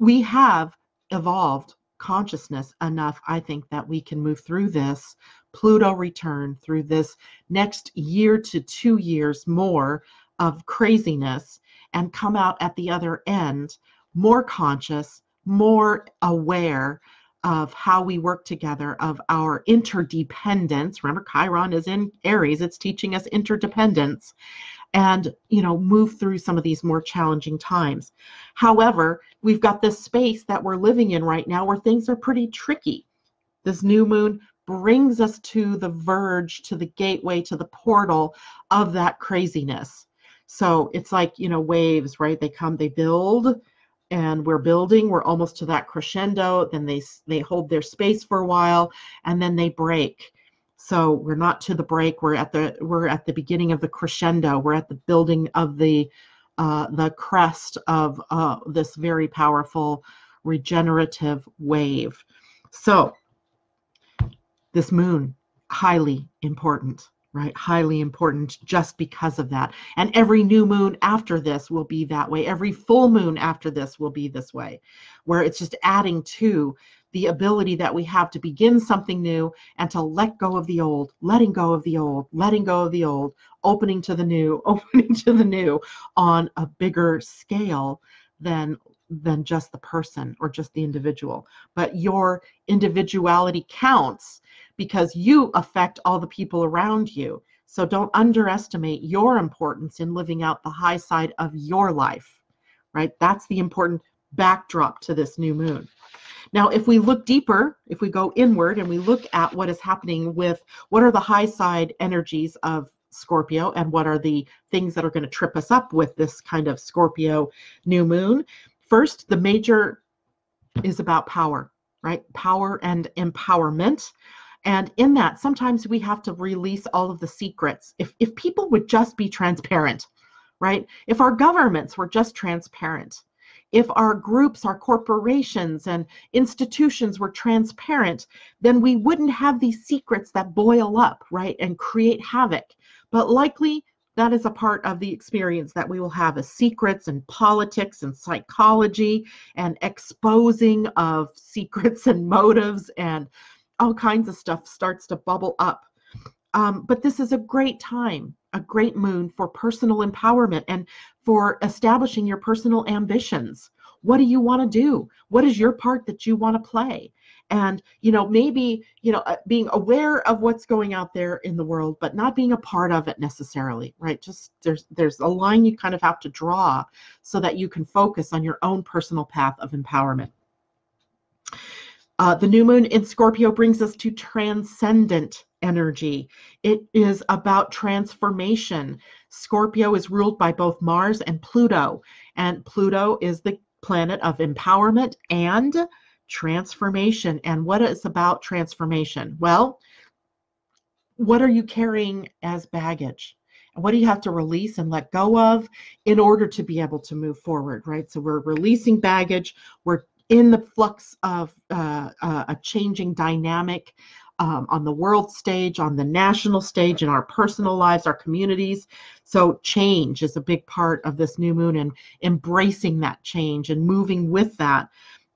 We have evolved consciousness enough, I think, that we can move through this Pluto return, through this next year to two years more of craziness, and come out at the other end more conscious, more aware, of how we work together, of our interdependence. Remember, Chiron is in Aries, it's teaching us interdependence and you know move through some of these more challenging times. However we've got this space that we're living in right now where things are pretty tricky. This new moon brings us to the verge to the gateway to the portal of that craziness. So it's like you know waves right? They come they build and we're building we're almost to that crescendo then they they hold their space for a while and then they break so we're not to the break we're at the we're at the beginning of the crescendo we're at the building of the uh, the crest of uh, this very powerful regenerative wave so this moon highly important right? Highly important just because of that. And every new moon after this will be that way. Every full moon after this will be this way, where it's just adding to the ability that we have to begin something new and to let go of the old, letting go of the old, letting go of the old, opening to the new, opening to the new on a bigger scale than than just the person or just the individual but your individuality counts because you affect all the people around you. So don't underestimate your importance in living out the high side of your life, right? That's the important backdrop to this new moon. Now, if we look deeper, if we go inward and we look at what is happening with what are the high side energies of Scorpio and what are the things that are going to trip us up with this kind of Scorpio new moon, first, the major is about power, right? Power and empowerment. And in that, sometimes we have to release all of the secrets. If, if people would just be transparent, right? If our governments were just transparent, if our groups, our corporations, and institutions were transparent, then we wouldn't have these secrets that boil up, right, and create havoc. But likely, that is a part of the experience that we will have as secrets and politics and psychology and exposing of secrets and motives and all kinds of stuff starts to bubble up. Um, but this is a great time, a great moon for personal empowerment and for establishing your personal ambitions. What do you want to do? What is your part that you want to play? And you know, maybe you know, uh, being aware of what's going out there in the world, but not being a part of it necessarily, right? Just there's there's a line you kind of have to draw so that you can focus on your own personal path of empowerment. Uh, the new moon in Scorpio brings us to transcendent energy. It is about transformation. Scorpio is ruled by both Mars and Pluto, and Pluto is the planet of empowerment and transformation. And what is about transformation? Well, what are you carrying as baggage? what do you have to release and let go of in order to be able to move forward right so we're releasing baggage we're in the flux of uh, uh, a changing dynamic um, on the world stage, on the national stage, in our personal lives, our communities. So, change is a big part of this new moon and embracing that change and moving with that.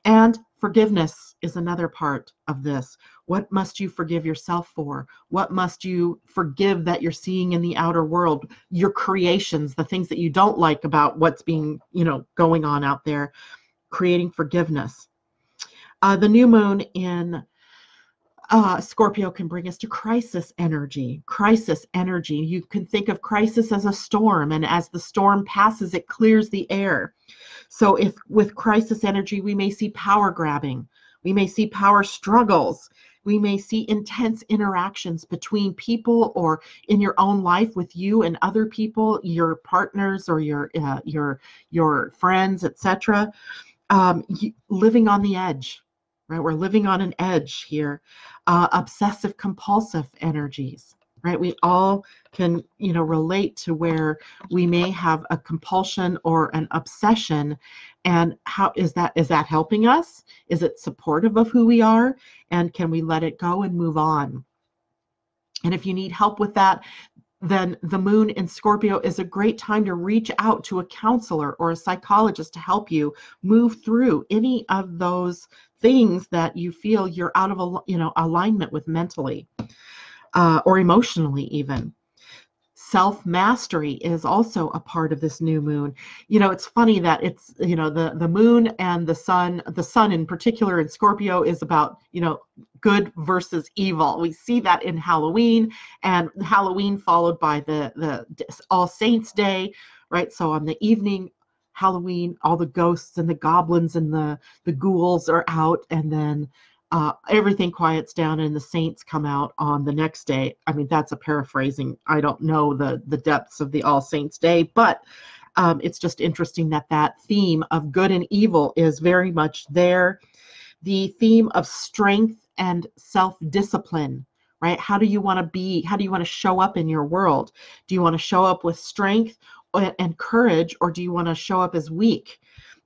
And forgiveness is another part of this. What must you forgive yourself for? What must you forgive that you're seeing in the outer world? Your creations, the things that you don't like about what's being, you know, going on out there creating forgiveness. Uh, the new moon in uh, Scorpio can bring us to crisis energy. Crisis energy. You can think of crisis as a storm, and as the storm passes, it clears the air. So, if with crisis energy, we may see power grabbing, We may see power struggles. We may see intense interactions between people or in your own life with you and other people, your partners or your uh, your your friends, etc. Um, living on the edge, right? We're living on an edge here. Uh, obsessive compulsive energies, right? We all can, you know, relate to where we may have a compulsion or an obsession and how is that is that helping us? Is it supportive of who we are? And can we let it go and move on? And if you need help with that, then the moon in Scorpio is a great time to reach out to a counselor or a psychologist to help you move through any of those things that you feel you're out of you know alignment with mentally uh, or emotionally even self mastery is also a part of this new moon. You know it's funny that it's you know the the moon and the sun the sun in particular in scorpio is about you know good versus evil. We see that in halloween and halloween followed by the the all saints day right? So on the evening halloween all the ghosts and the goblins and the the ghouls are out and then uh, everything quiets down and the saints come out on the next day. I mean, that's a paraphrasing. I don't know the the depths of the All Saints Day, but um, it's just interesting that that theme of good and evil is very much there. The theme of strength and self discipline, right? How do you want to be? How do you want to show up in your world? Do you want to show up with strength and courage, or do you want to show up as weak?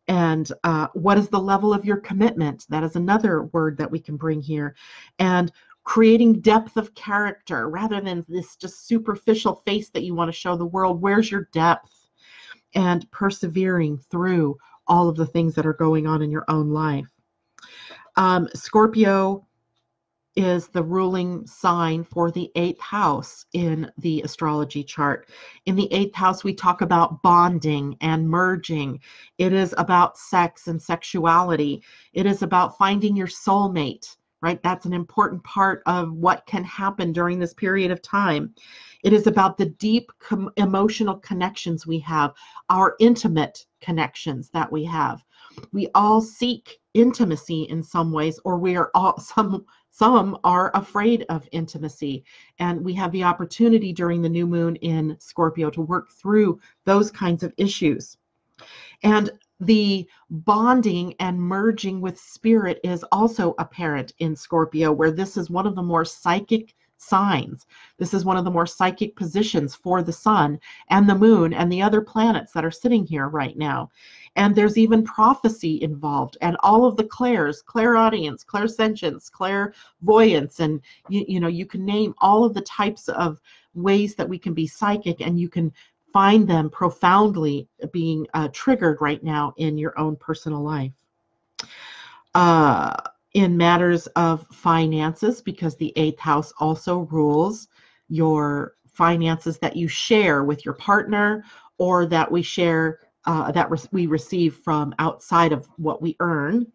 And uh, what is the level of your commitment? That is another word that we can bring here. And creating depth of character rather than this just superficial face that you want to show the world. Where's your depth? And persevering through all of the things that are going on in your own life. Um, scorpio is the ruling sign for the eighth house in the astrology chart. In the eighth house, we talk about bonding and merging. It is about sex and sexuality. It is about finding your soulmate, right? That's an important part of what can happen during this period of time. It is about the deep com- emotional connections we have, our intimate connections that we have. We all seek intimacy in some ways, or we are all some some are afraid of intimacy. And we have the opportunity during the new moon in Scorpio to work through those kinds of issues. And the bonding and merging with spirit is also apparent in Scorpio, where this is one of the more psychic signs. This is one of the more psychic positions for the sun and the moon and the other planets that are sitting here right now. And there's even prophecy involved and all of the clairs, clairaudience, clairsentience, clairvoyance, and you, you know, you can name all of the types of ways that we can be psychic and you can find them profoundly being uh, triggered right now in your own personal life. Uh, in matters of finances because the eighth house also rules your finances that you share with your partner or that we share uh, that re- we receive from outside of what we earn.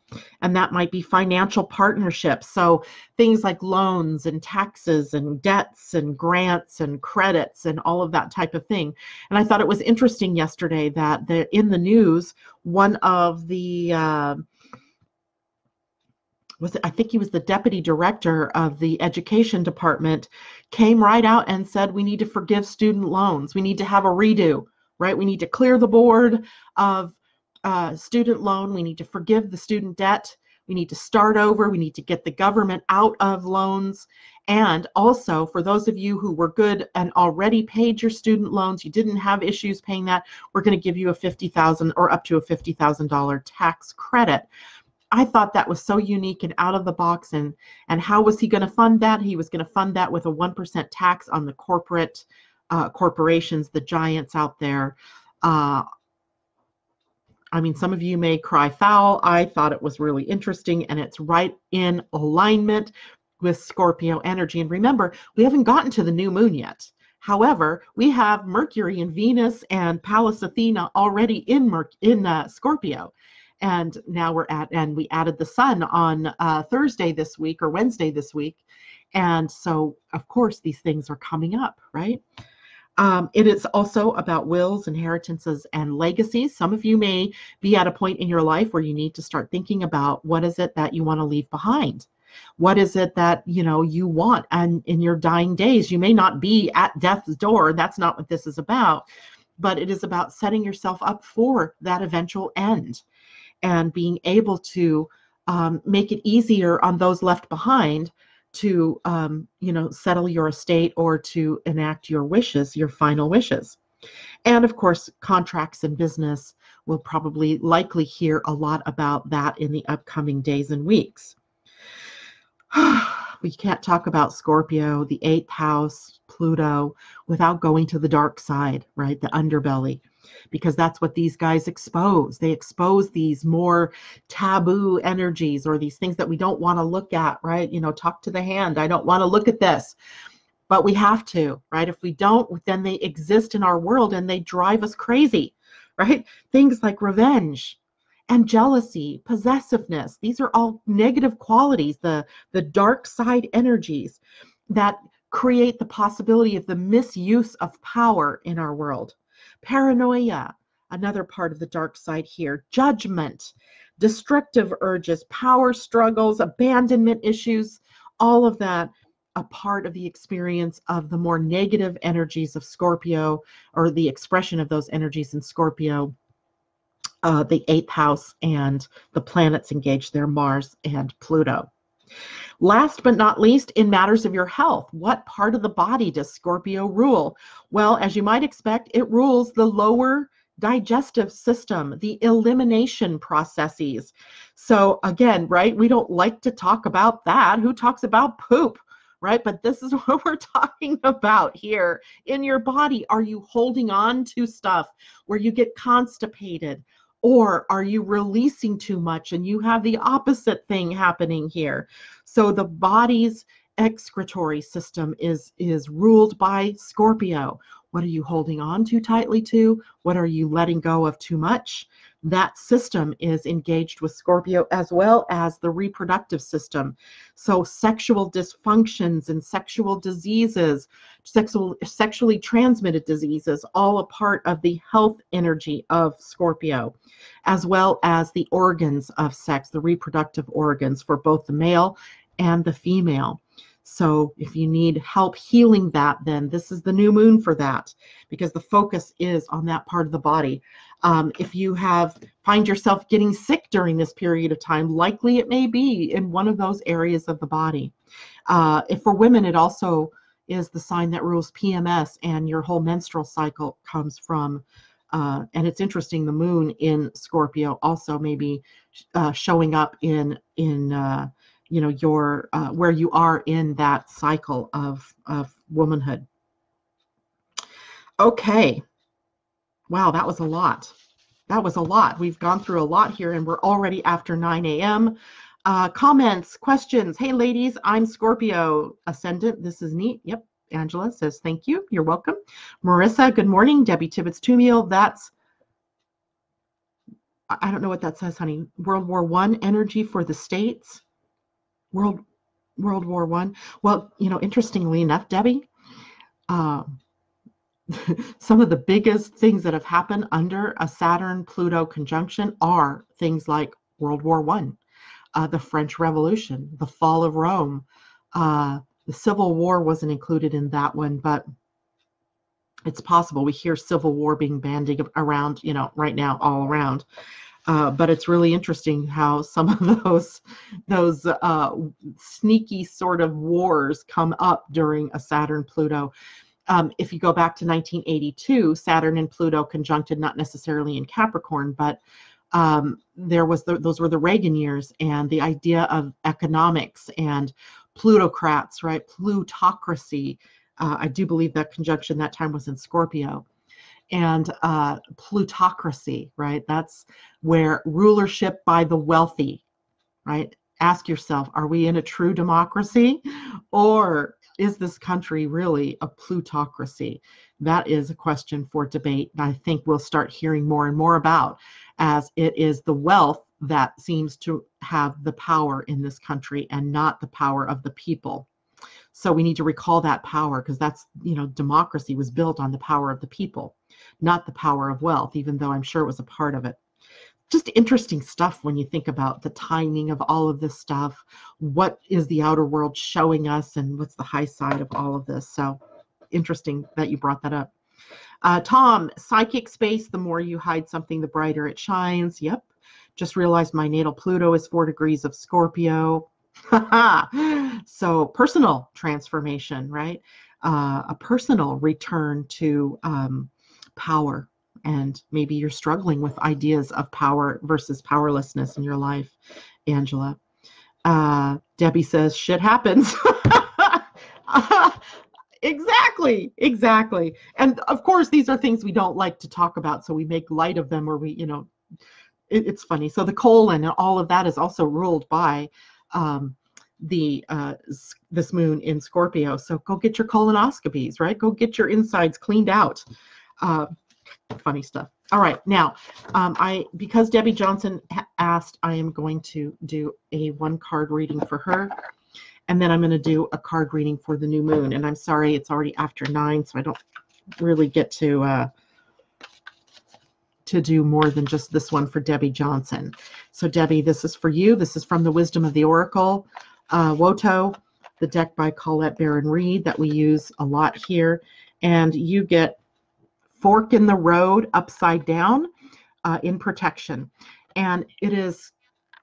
And that might be financial partnerships. So things like loans and taxes and debts and grants and credits and all of that type of thing. And I thought it was interesting yesterday that the, in the news, one of the uh, was I think he was the deputy director of the education department, came right out and said we need to forgive student loans. We need to have a redo, right? We need to clear the board of uh, student loan. We need to forgive the student debt. We need to start over. We need to get the government out of loans. And also, for those of you who were good and already paid your student loans, you didn't have issues paying that, we're going to give you a 50,000 or up to a $50,000 tax credit. I thought that was so unique and out of the box. And and how was he going to fund that? He was going to fund that with a one percent tax on the corporate uh, corporations, the giants out there. Uh, I mean, some of you may cry foul. I thought it was really interesting, and it's right in alignment with Scorpio energy. And remember, we haven't gotten to the new moon yet. However, we have Mercury and Venus and Pallas Athena already in Mer- in uh, Scorpio and now we're at and we added the sun on uh, thursday this week or wednesday this week and so of course these things are coming up right Um, it is also about wills, inheritances, and legacies. Some of you may be at a point in your life where you need to start thinking about what is it that you want to leave behind. What is it that you know you want? And in your dying days, you may not be at death's door. That's not what this is about. But it is about setting yourself up for that eventual end and being able to um, make it easier on those left behind to um, you know settle your estate or to enact your wishes your final wishes. And of course contracts and business will probably likely hear a lot about that in the upcoming days and weeks. We can't talk about scorpio the eighth house pluto without going to the dark side right? The underbelly because that's what these guys expose. They expose these more taboo energies or these things that we don't want to look at, right? You know, talk to the hand. I don't want to look at this. But we have to, right? If we don't, then they exist in our world and they drive us crazy, right? Things like revenge, and jealousy possessiveness these are all negative qualities the the dark side energies that create the possibility of the misuse of power in our world paranoia, another part of the dark side here, judgment, destructive urges, power struggles, abandonment issues, all of that a part of the experience of the more negative energies of Scorpio or the expression of those energies in Scorpio, uh, the eighth house, and the planets engaged there, Mars and Pluto. Last but not least, in matters of your health, what part of the body does Scorpio rule? Well, as you might expect, it rules the lower digestive system, the elimination processes. So, again, right, we don't like to talk about that. Who talks about poop? Right, but this is what we're talking about here in your body. Are you holding on to stuff where you get constipated? Or are you releasing too much and you have the opposite thing happening here? So the body's excretory system is is ruled by Scorpio. What are you holding on too tightly to? What are you letting go of too much? That system is engaged with Scorpio as well as the reproductive system. So sexual dysfunctions and sexual diseases, sexual sexually transmitted diseases, all a part of the health energy of Scorpio, as well as the organs of sex, the reproductive organs for both the male and the female. So if you need help healing that, then this is the new moon for that because the focus is on that part of the body. Um, if you have find yourself getting sick during this period of time, likely it may be in one of those areas of the body. Uh, if for women, it also is the sign that rules PMS, and your whole menstrual cycle comes from. Uh, and it's interesting, the moon in Scorpio also maybe uh, showing up in in uh, you know your uh, where you are in that cycle of of womanhood okay wow that was a lot. That was a lot. We've gone through a lot here and we're already after 9 a.m uh, comments questions. Hey ladies i'm scorpio ascendant. This is neat. Yep angela says thank you. You're welcome. Marissa good morning. Debbie tibbetts tumiel that's I don't know what that says, honey. World War One energy for the states. World World War One. Well, you know, interestingly enough, Debbie, uh, some of the biggest things that have happened under a Saturn Pluto conjunction are things like World War One, uh, the French Revolution, the fall of Rome. Uh, the Civil War wasn't included in that one, but it's possible. We hear Civil War being bandied around, you know, right now all around. Uh, but it's really interesting how some of those those uh, sneaky sort of wars come up during a Saturn Pluto. Um, if you go back to 1982, Saturn and Pluto conjuncted, not necessarily in Capricorn, but um, there was the, those were the Reagan years, and the idea of economics and plutocrats, right? Plutocracy. Uh, I do believe that conjunction that time was in Scorpio and uh, plutocracy, right? That's where rulership by the wealthy, right? Ask yourself, are we in a true democracy or is this country really a plutocracy? That is a question for debate. And I think we'll start hearing more and more about as it is the wealth that seems to have the power in this country and not the power of the people. So we need to recall that power because that's, you know, democracy was built on the power of the people, not the power of wealth, even though I'm sure it was a part of it. Just interesting stuff when you think about the timing of all of this stuff. What is the outer world showing us, and what's the high side of all of this? So interesting that you brought that up. Uh, Tom, psychic space, the more you hide something, the brighter it shines. Yep. Just realized my natal Pluto is four degrees of Scorpio. so personal transformation, right? Uh, a personal return to um, power. And maybe you're struggling with ideas of power versus powerlessness in your life, Angela. Uh, Debbie says, shit happens. exactly exactly and of course these are things we don't like to talk about so we make light of them or we you know it, it's funny so the colon and all of that is also ruled by um, the uh, this moon in Scorpio. So go get your colonoscopies, right? Go get your insides cleaned out. Uh, funny stuff. All right, now um, I because Debbie Johnson asked, I am going to do a one card reading for her, and then I'm going to do a card reading for the new moon. And I'm sorry, it's already after nine, so I don't really get to. Uh, to do more than just this one for Debbie Johnson. So Debbie, this is for you. This is from the Wisdom of the Oracle, uh, Woto, the deck by Colette Baron Reed that we use a lot here. And you get Fork in the Road upside down uh, in protection. And it is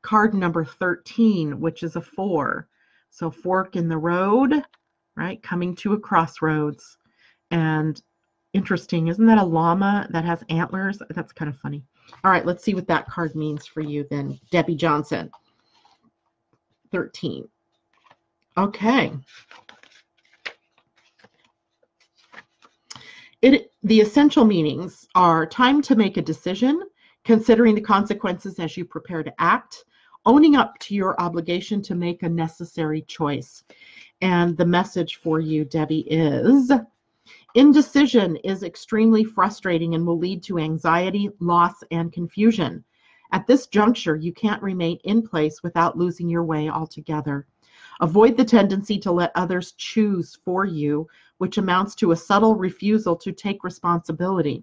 card number 13, which is a four. So fork in the road, right? Coming to a crossroads. And Interesting. Isn't that a llama that has antlers? That's kind of funny. All right, let's see what that card means for you then. Debbie Johnson. 13. Okay. It, the essential meanings are time to make a decision, considering the consequences as you prepare to act, owning up to your obligation to make a necessary choice. And the message for you, Debbie, is Indecision is extremely frustrating and will lead to anxiety, loss, and confusion. At this juncture, you can't remain in place without losing your way altogether. Avoid the tendency to let others choose for you, which amounts to a subtle refusal to take responsibility.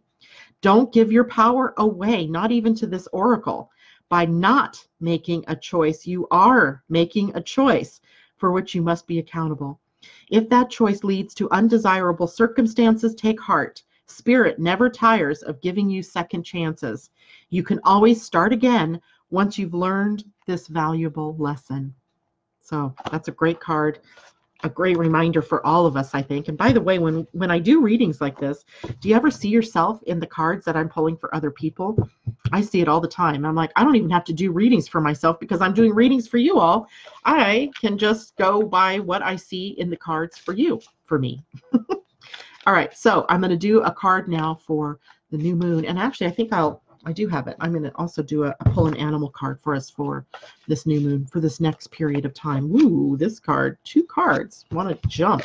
Don't give your power away, not even to this oracle. By not making a choice, you are making a choice for which you must be accountable. If that choice leads to undesirable circumstances, take heart. Spirit never tires of giving you second chances. You can always start again once you've learned this valuable lesson. So that's a great card a great reminder for all of us, I think. And by the way, when when I do readings like this, do you ever see yourself in the cards that I'm pulling for other people? I see it all the time. I'm like, I don't even have to do readings for myself because I'm doing readings for you all. I can just go by what I see in the cards for you, for me. all right, so I'm going to do a card now for the new moon. And actually, I think I'll I do have it. I'm going to also do a, a, pull an animal card for us for this new moon for this next period of time. Ooh, this card, two cards. Want to jump.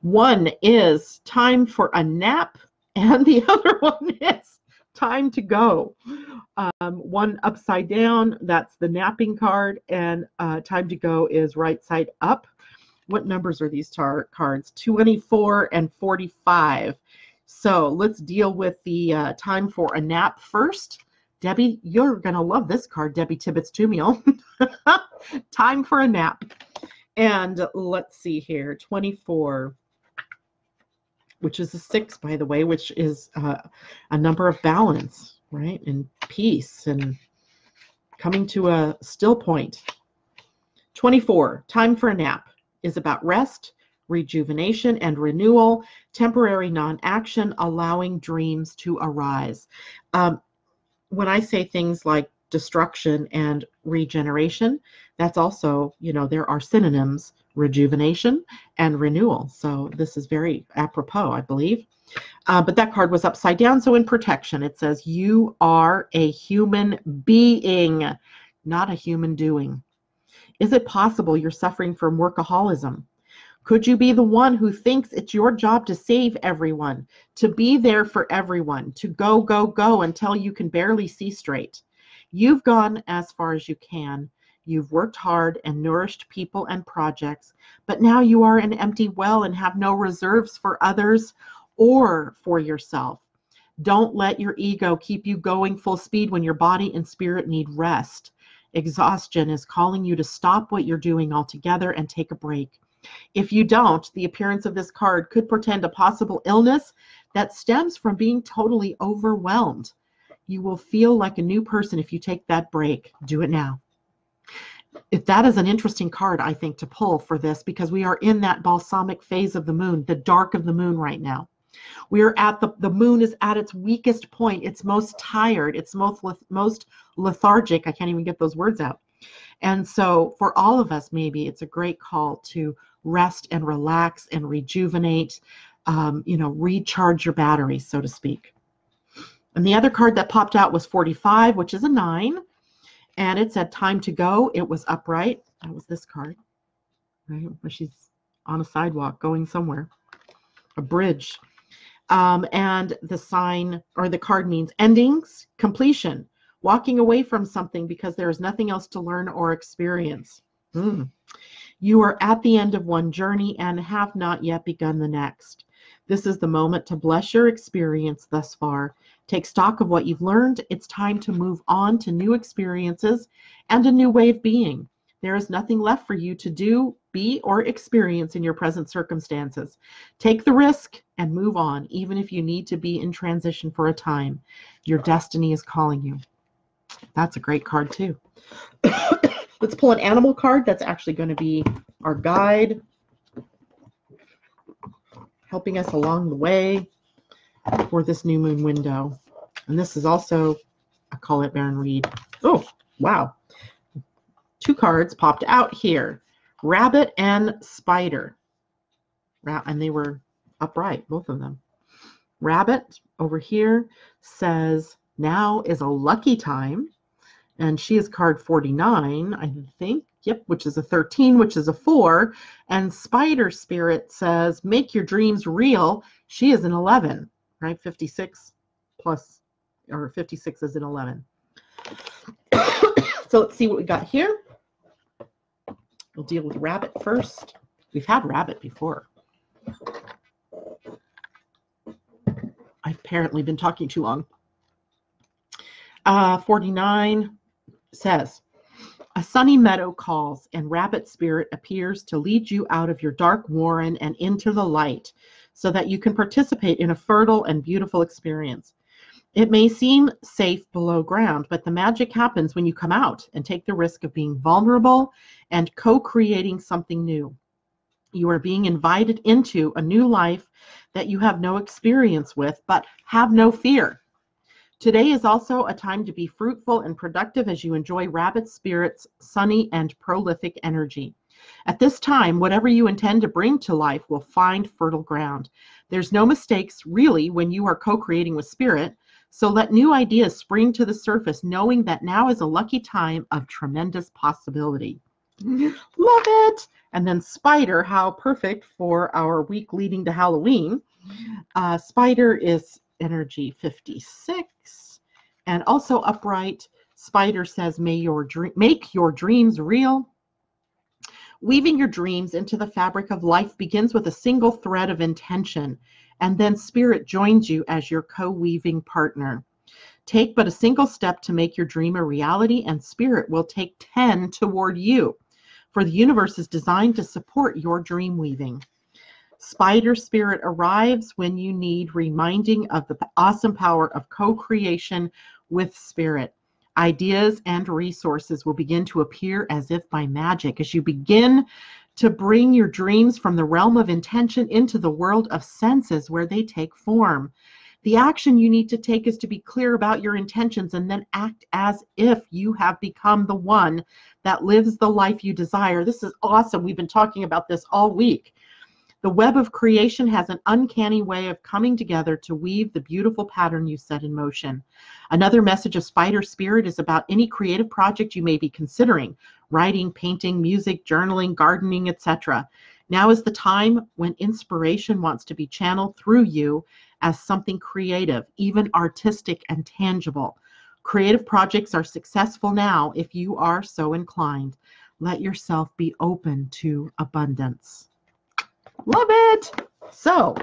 One is time for a nap, and the other one is time to go. Um, one upside down, that's the napping card, and uh, time to go is right side up. What numbers are these tar- cards? 24 and 45. So let's deal with the uh, time for a nap first. Debbie, you're going to love this card, Debbie Tibbetts Tumiel. time for a nap. And let's see here 24, which is a six, by the way, which is uh, a number of balance, right? And peace and coming to a still point. 24, time for a nap is about rest, rejuvenation and renewal, temporary non action, allowing dreams to arise. Um, when I say things like destruction and regeneration, that's also, you know, there are synonyms rejuvenation and renewal. So this is very apropos, I believe. Uh, but that card was upside down. So in protection, it says, You are a human being, not a human doing. Is it possible you're suffering from workaholism? Could you be the one who thinks it's your job to save everyone, to be there for everyone, to go, go, go until you can barely see straight? You've gone as far as you can. You've worked hard and nourished people and projects, but now you are an empty well and have no reserves for others or for yourself. Don't let your ego keep you going full speed when your body and spirit need rest. Exhaustion is calling you to stop what you're doing altogether and take a break. If you don't, the appearance of this card could portend a possible illness that stems from being totally overwhelmed. You will feel like a new person if you take that break. Do it now if that is an interesting card, I think, to pull for this because we are in that balsamic phase of the moon, the dark of the moon right now. We are at the the moon is at its weakest point. It's most tired. It's most most lethargic. I can't even get those words out. And so, for all of us, maybe it's a great call to rest and relax and rejuvenate. Um, you know, recharge your batteries, so to speak. And the other card that popped out was 45, which is a nine and it said time to go. It was upright. That was this card, right? Where she's on a sidewalk going somewhere, a bridge. Um, and the sign or the card means endings, completion, walking away from something because there is nothing else to learn or experience. Mm. You are at the end of one journey and have not yet begun the next. This is the moment to bless your experience thus far Take stock of what you've learned. It's time to move on to new experiences and a new way of being. There is nothing left for you to do, be, or experience in your present circumstances. Take the risk and move on, even if you need to be in transition for a time. Your destiny is calling you. That's a great card, too. Let's pull an animal card. That's actually going to be our guide, helping us along the way for this new moon window. And this is also a Colette Baron Reed. Oh, wow. Two cards popped out here. Rabbit and Spider. And they were upright, both of them. Rabbit over here says, now is a lucky time. And she is card 49, I think. Yep, which is a 13, which is a 4. And Spider Spirit says, make your dreams real. She is an 11, right? 56 plus or 56 is an 11. so let's see what we got here. We'll deal with rabbit first. We've had rabbit before. I've apparently been talking too long. Uh, 49 says, a sunny meadow calls, and rabbit spirit appears to lead you out of your dark warren and into the light so that you can participate in a fertile and beautiful experience. It may seem safe below ground, but the magic happens when you come out and take the risk of being vulnerable and co creating something new. You are being invited into a new life that you have no experience with, but have no fear. Today is also a time to be fruitful and productive as you enjoy Rabbit Spirit's sunny and prolific energy. At this time, whatever you intend to bring to life will find fertile ground. There's no mistakes, really, when you are co creating with Spirit so let new ideas spring to the surface, knowing that now is a lucky time of tremendous possibility. Love it. And then Spider, how perfect for our week leading to Halloween. Uh, Spider is energy 56. And also upright, Spider says, May your dream make your dreams real. Weaving your dreams into the fabric of life begins with a single thread of intention and then Spirit joins you as your co weaving partner. Take but a single step to make your dream a reality, and Spirit will take 10 toward you. For the universe is designed to support your dream weaving. Spider Spirit arrives when you need reminding of the awesome power of co creation with Spirit. Ideas and resources will begin to appear as if by magic as you begin to bring your dreams from the realm of intention into the world of senses where they take form. The action you need to take is to be clear about your intentions and then act as if you have become the one that lives the life you desire. This is awesome. We've been talking about this all week. The web of creation has an uncanny way of coming together to weave the beautiful pattern you set in motion. Another message of Spider Spirit is about any creative project you may be considering writing, painting, music, journaling, gardening, etc. Now is the time when inspiration wants to be channeled through you as something creative, even artistic and tangible. Creative projects are successful now if you are so inclined. Let yourself be open to abundance. Love it. So,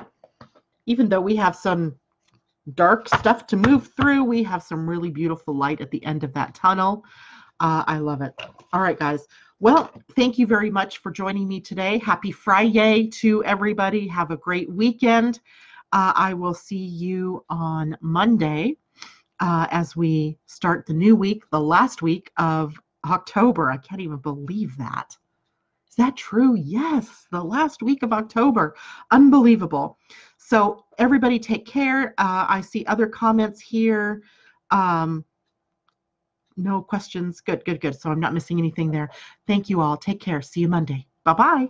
even though we have some dark stuff to move through, we have some really beautiful light at the end of that tunnel. Uh, I love it. All right, guys. Well, thank you very much for joining me today. Happy Friday to everybody. Have a great weekend. Uh, I will see you on Monday uh, as we start the new week, the last week of October. I can't even believe that. That true? Yes, the last week of October. Unbelievable. So, everybody take care. Uh, I see other comments here. Um, no questions. Good, good, good. So I'm not missing anything there. Thank you all. Take care. See you Monday. Bye bye.